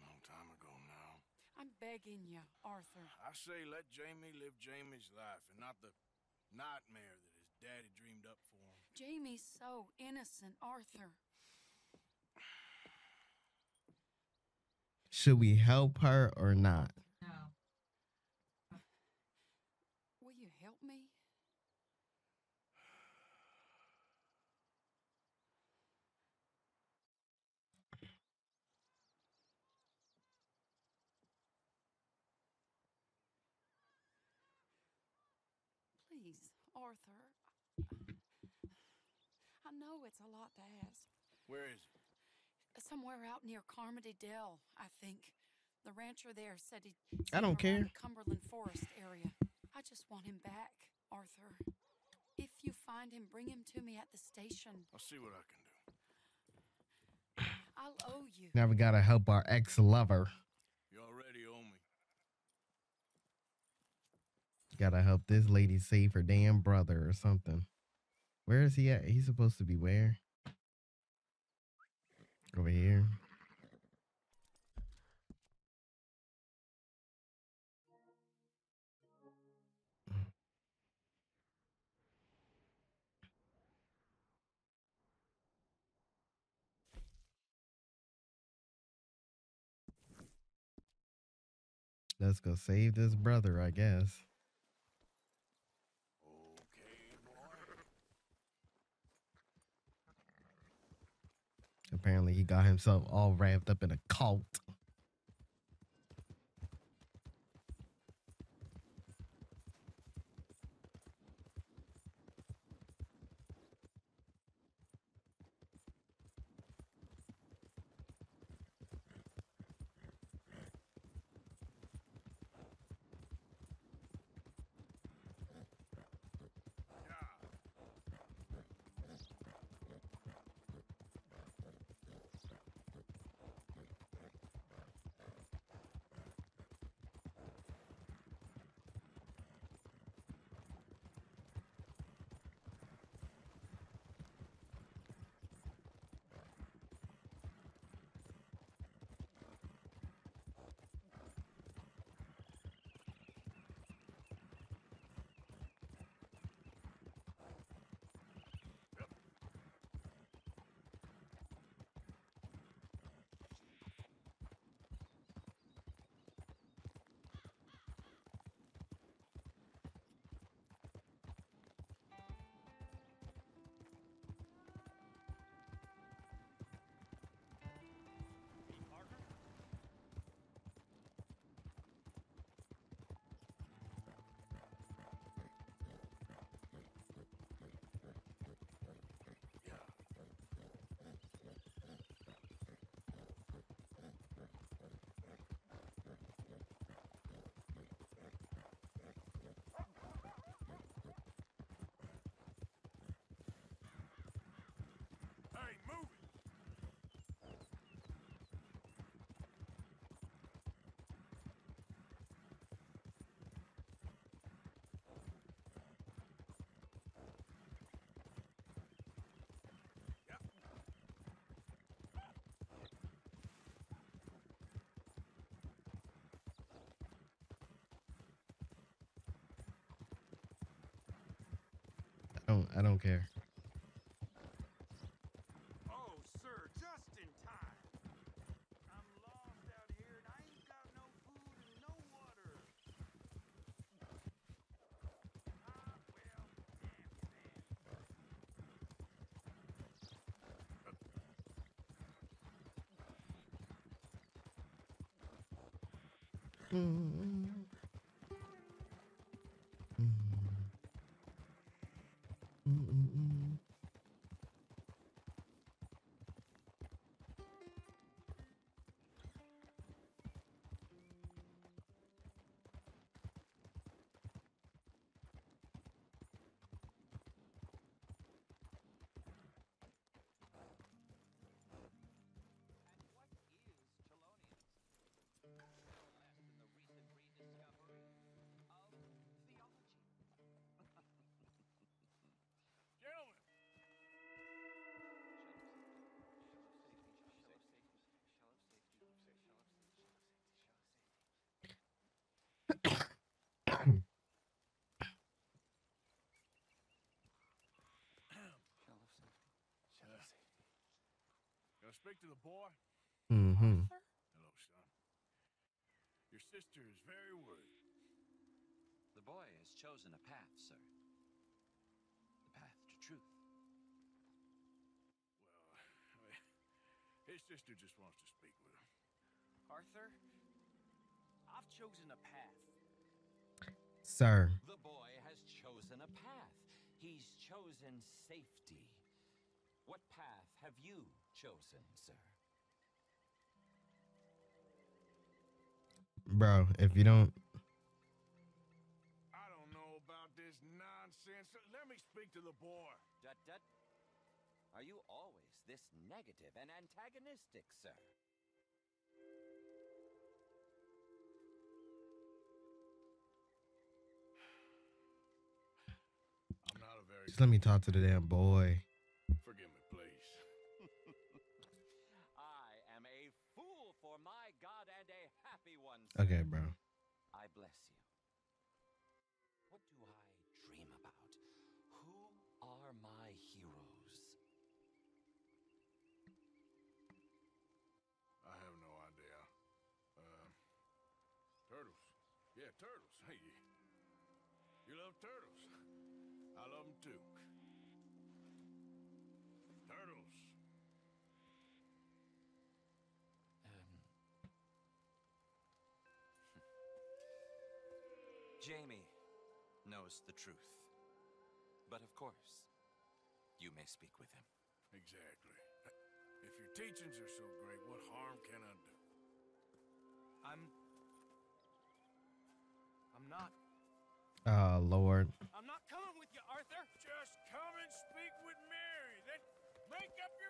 Long time ago now. I'm begging you, Arthur. I say let Jamie live Jamie's life and not the nightmare that his daddy dreamed up for him. Jamie's so innocent, Arthur. Should we help her or not? No. Will you help me? Please, Arthur. I know it's a lot to ask. Where is he? Somewhere out near Carmody Dell, I think. The rancher there said he'd. I don't care. The Cumberland Forest area. I just want him back, Arthur. If you find him, bring him to me at the station. I'll see what I can do. I'll owe you. Now we gotta help our ex lover. You already owe me. Gotta help this lady save her damn brother or something. Where is he at? He's supposed to be where? Over here. Let's go save this brother, I guess. Apparently, he got himself all wrapped up in a cult. Speak to the boy? Mm-hmm. Hello, son. Your sister is very worried. The boy has chosen a path, sir. The path to truth. Well, I mean, his sister just wants to speak with him. Arthur, I've chosen a path. Sir. The boy has chosen a path. He's chosen safety. What path have you chosen, sir. Bro, if you don't I don't know about this nonsense. Let me speak to the boy. Dut, dut. Are you always this negative and antagonistic, sir? Just let me talk to the damn boy. Okay, bro. the truth. But of course, you may speak with him. Exactly. If your teachings are so great, what harm can I do? I'm... I'm not... Oh, Lord. I'm not coming with you, Arthur. Just come and speak with Mary. Then make up your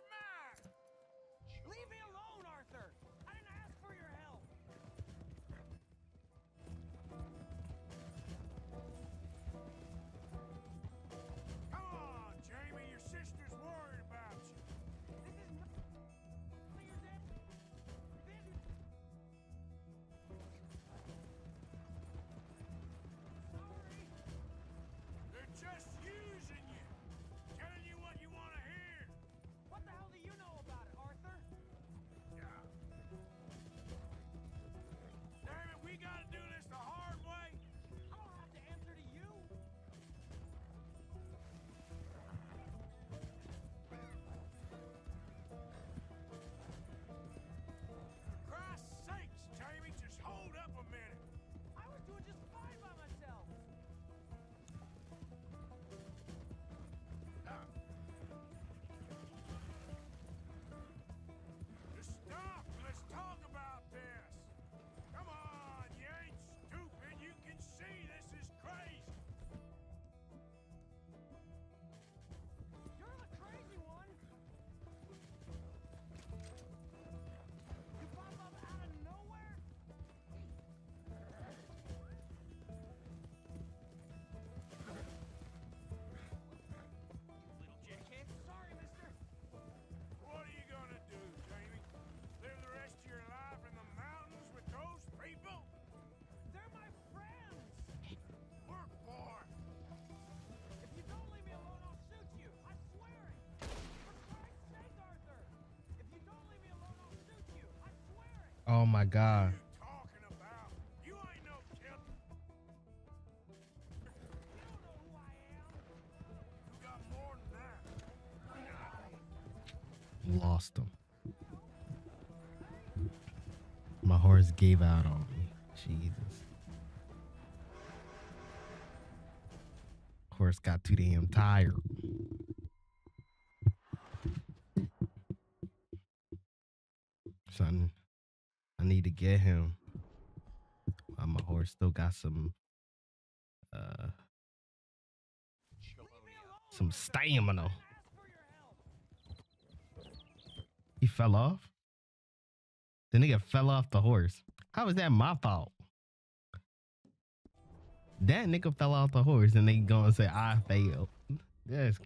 my god. Lost him. My horse gave out on me. Jesus. Horse got too damn tired. Son, need to get him. While my horse still got some uh some stamina. He fell off? The nigga fell off the horse. How is that my fault? That nigga fell off the horse and they gonna say I failed. That's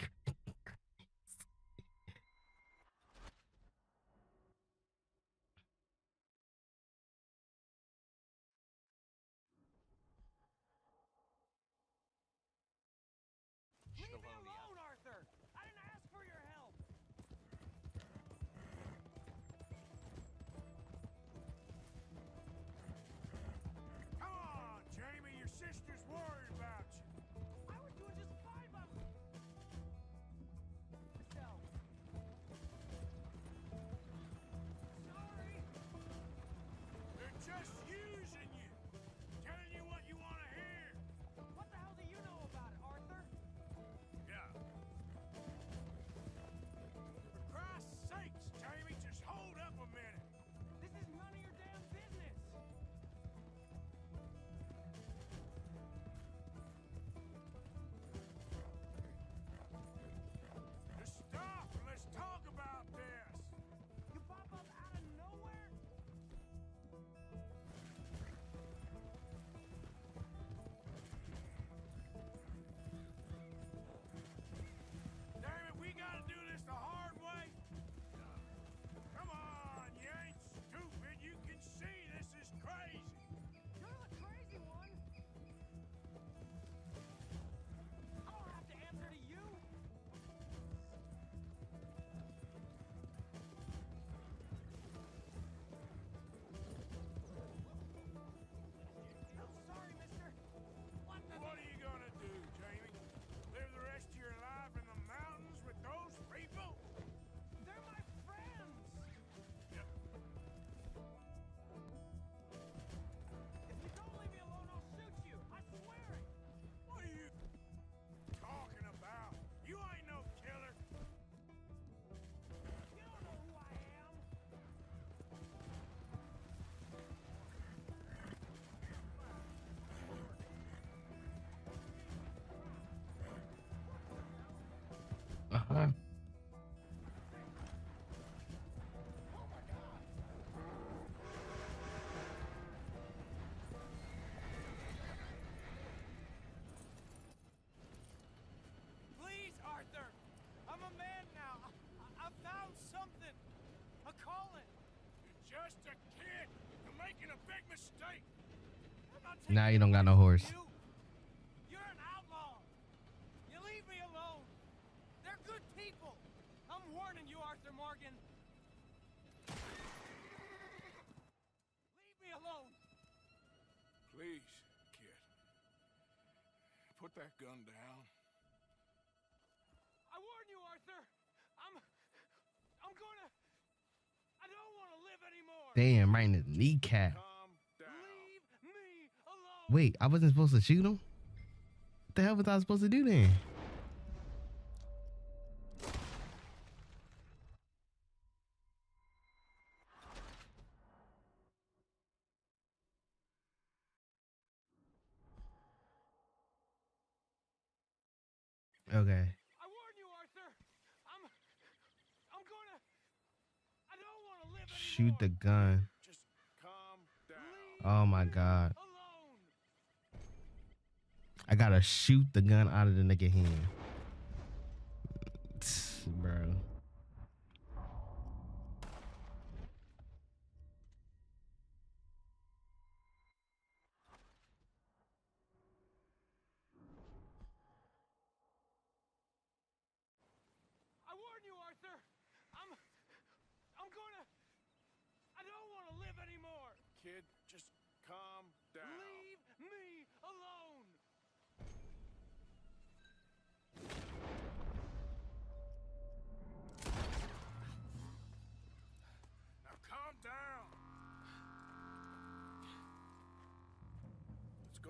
I'm Now you don't got no horse. You're an outlaw. You leave me alone. They're good people. I'm warning you, Arthur Morgan. Leave me alone. Please, kid. Put that gun down. I warn you, Arthur. I'm. I'm gonna. I don't want to live anymore. Damn, right in his kneecap. Calm down. Leave me alone. Wait, I wasn't supposed to shoot him? What the hell was I supposed to do then? Okay. I warn you, Arthur. I'm. I'm gonna. I don't want to live anymore. Shoot the gun. Just calm down. Oh my god. I gotta shoot the gun out of the nigga hand. Bro.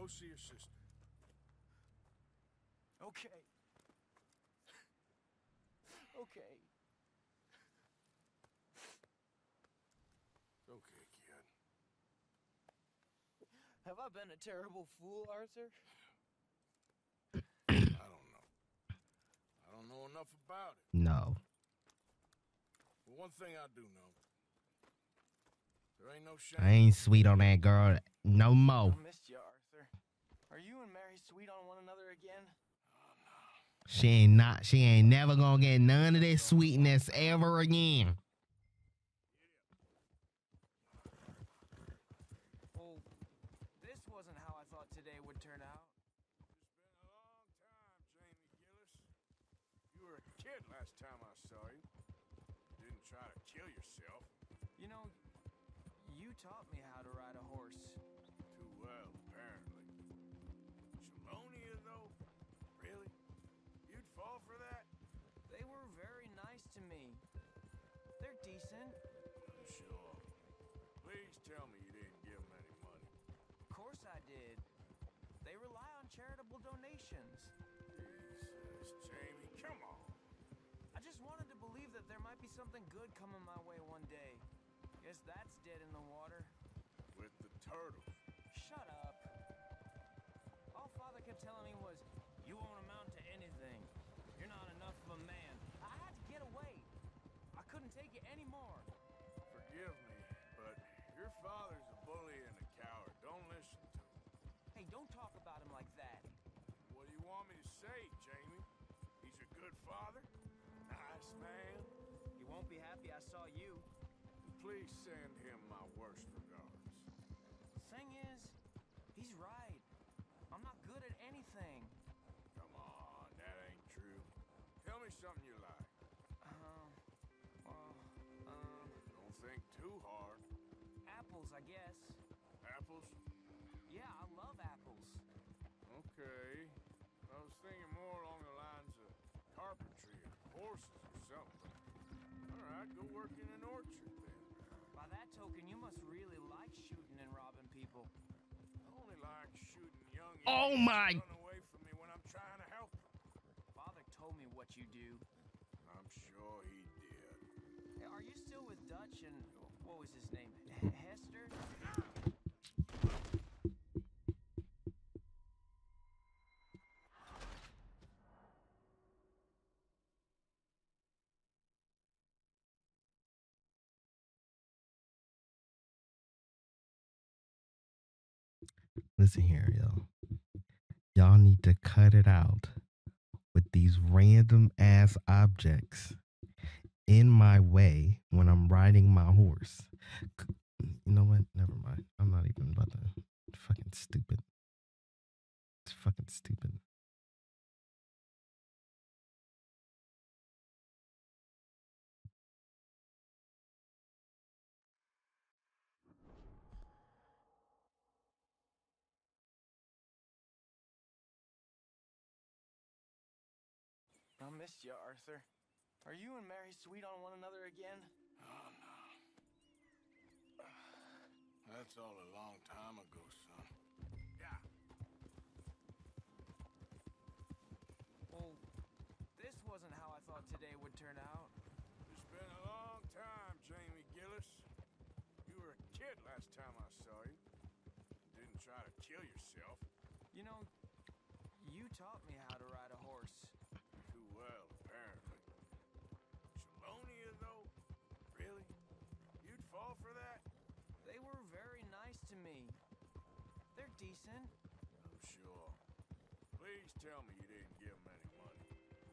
Go see your sister. Okay. Okay. It's okay, kid. Have I been a terrible fool, Arthur? I don't know. I don't know enough about it. No. But one thing I do know. There ain't no shame. I ain't sweet on that girl no more. I missed you, Arthur. Are you and Mary sweet on one another again? She ain't not she ain't never gonna get none of that sweetness ever again. Donations. Jesus, Jamie, come on. I just wanted to believe that there might be something good coming my way one day. Guess that's dead in the water. With the turtle. Must really like shooting and robbing people. I only like shooting young Oh my run away from me when I'm trying to help. Father told me what you do. I'm sure he did. Are you still with Dutch and what was his name? H- Hester? Listen here, yo. Y'all need to cut it out with these random ass objects in my way when I'm riding my horse. You know what? Never mind. I'm not even about to. Fucking stupid. It's fucking stupid. Missed you, Arthur. Are you and Mary sweet on one another again? Oh, no. That's all a long time ago, son. Yeah. Well, this wasn't how I thought today would turn out. It's been a long time, Jamie Gillis. You were a kid last time I saw you. Didn't try to kill yourself. You know, you taught me how to ride They're. Oh, I'm sure. Please tell me you didn't give them any money.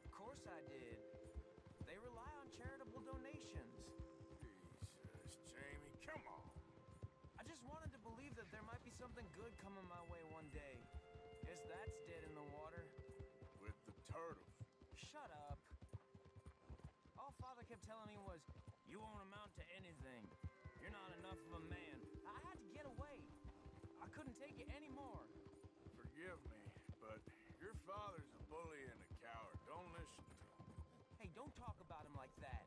Of course I did. They rely on charitable donations. Jesus, Jamie, come on. I just wanted to believe that there might be something good coming my way one day. Guess that's dead in the water. With the turtles. Shut up. All father kept telling me was, you won't amount to anything. You're not enough of a man. Father's a bully and a coward. Don't listen to him. Hey, don't talk about him like that.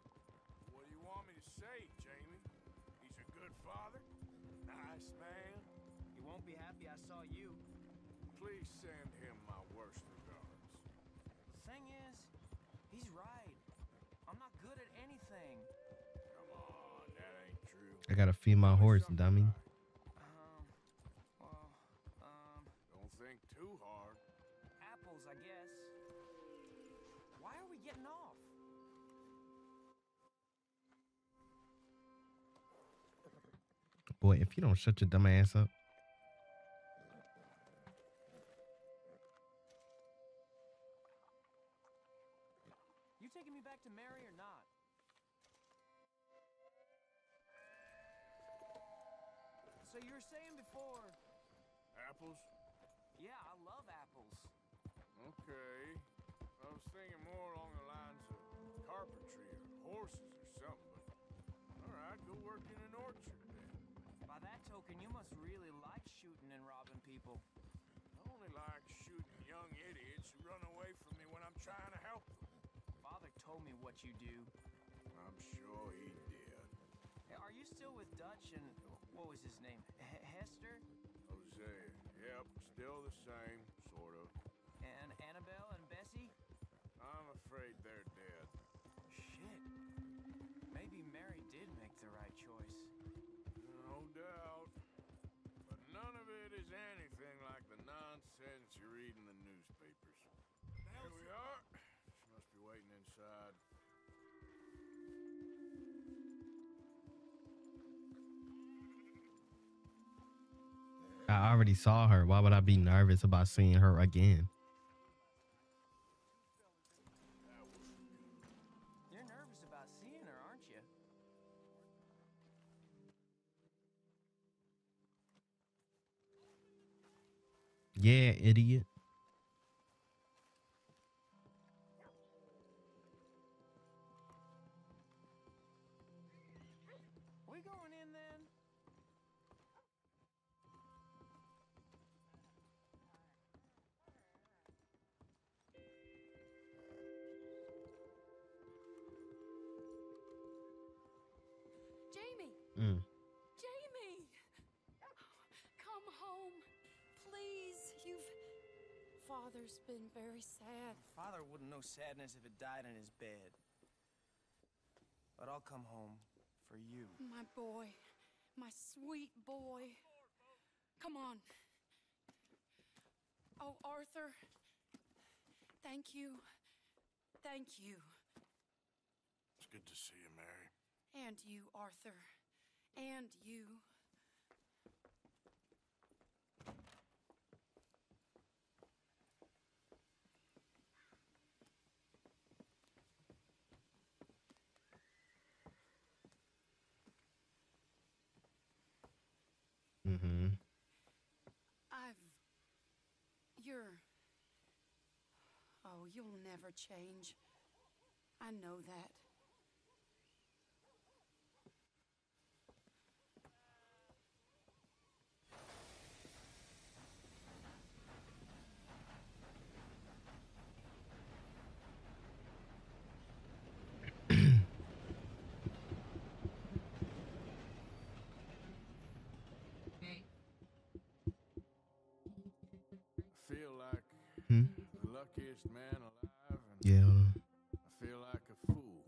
What do you want me to say, Jamie? He's a good father? Nice man? He won't be happy I saw you. Please send him my worst regards. Thing is, he's right. I'm not good at anything. Come on, that ain't true. I gotta feed my horse, dummy. Boy, if you don't shut your dumb ass up. You taking me back to Mary or not? So you were saying before, Apples? yeah, I love apples. Okay. I was thinking more along the lines of carpentry or horses or something, but alright, go work in an orchard then. By that token, you must really like shooting and robbing people. I only like shooting young idiots who run away from me when I'm trying to help them. Father told me what you do. I'm sure he did. Hey, Are you still with Dutch and what was his name? H- Hester Hosea. Yep, still the same, already saw her. Why would I be nervous about seeing her again? You're nervous about seeing her, aren't you? Yeah, idiot. Been very sad. Father wouldn't know sadness if it died in his bed. But I'll come home for you. My boy. My sweet boy. Come on. Oh, Arthur. Thank you. Thank you. It's good to see you, Mary. And you, Arthur. And you. Mm-hmm. I've. You're. Oh, you'll never change. I know that. I feel like Hmm? the luckiest man alive, and Yeah. I feel like a fool.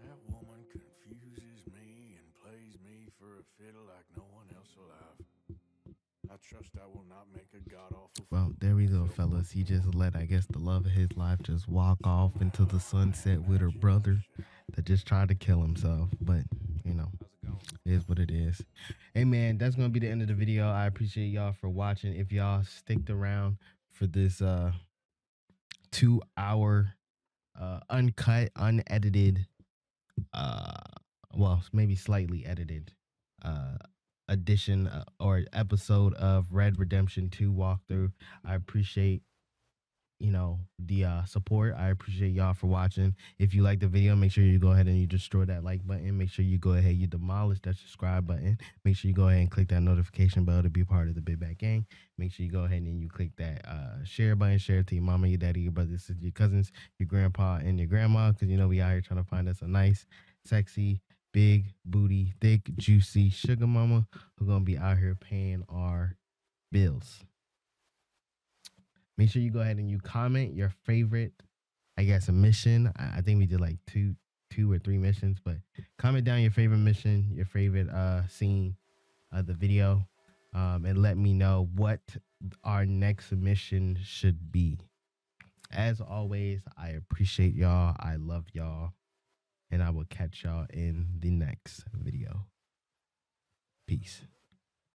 That woman confuses me and plays me for a fiddle like no one else alive. I trust I will not make a god awful Well, there we go, fellas. He just let, I guess, the love of his life just walk off into the sunset with her brother that just tried to kill himself. But, you know, it is what it is. Hey, man, that's going to be the end of the video. I appreciate y'all for watching. If y'all sticked around for this uh two hour, uh, uncut, unedited, uh, well, maybe slightly edited, uh, edition uh, or episode of Red Redemption 2 walkthrough. I appreciate you know the uh support. I appreciate y'all for watching. If you like the video, make sure you go ahead and you destroy that like button. Make sure you go ahead you demolish that subscribe button. Make sure you go ahead and click that notification bell to be part of the Big Back Gang. Make sure you go ahead and you click that uh share button, share it to your mama, your daddy, your brothers, your cousins, your grandpa, and your grandma. Cause you know we out here trying to find us a nice, sexy, big booty, thick, juicy sugar mama who gonna be out here paying our bills. Make sure you go ahead and you comment your favorite, I guess, a mission. I, think we did like two, two or three missions, but comment down your favorite mission, your favorite uh scene of the video, um, and let me know what our next mission should be. As always, I appreciate y'all. I love y'all. And I will catch y'all in the next video. Peace.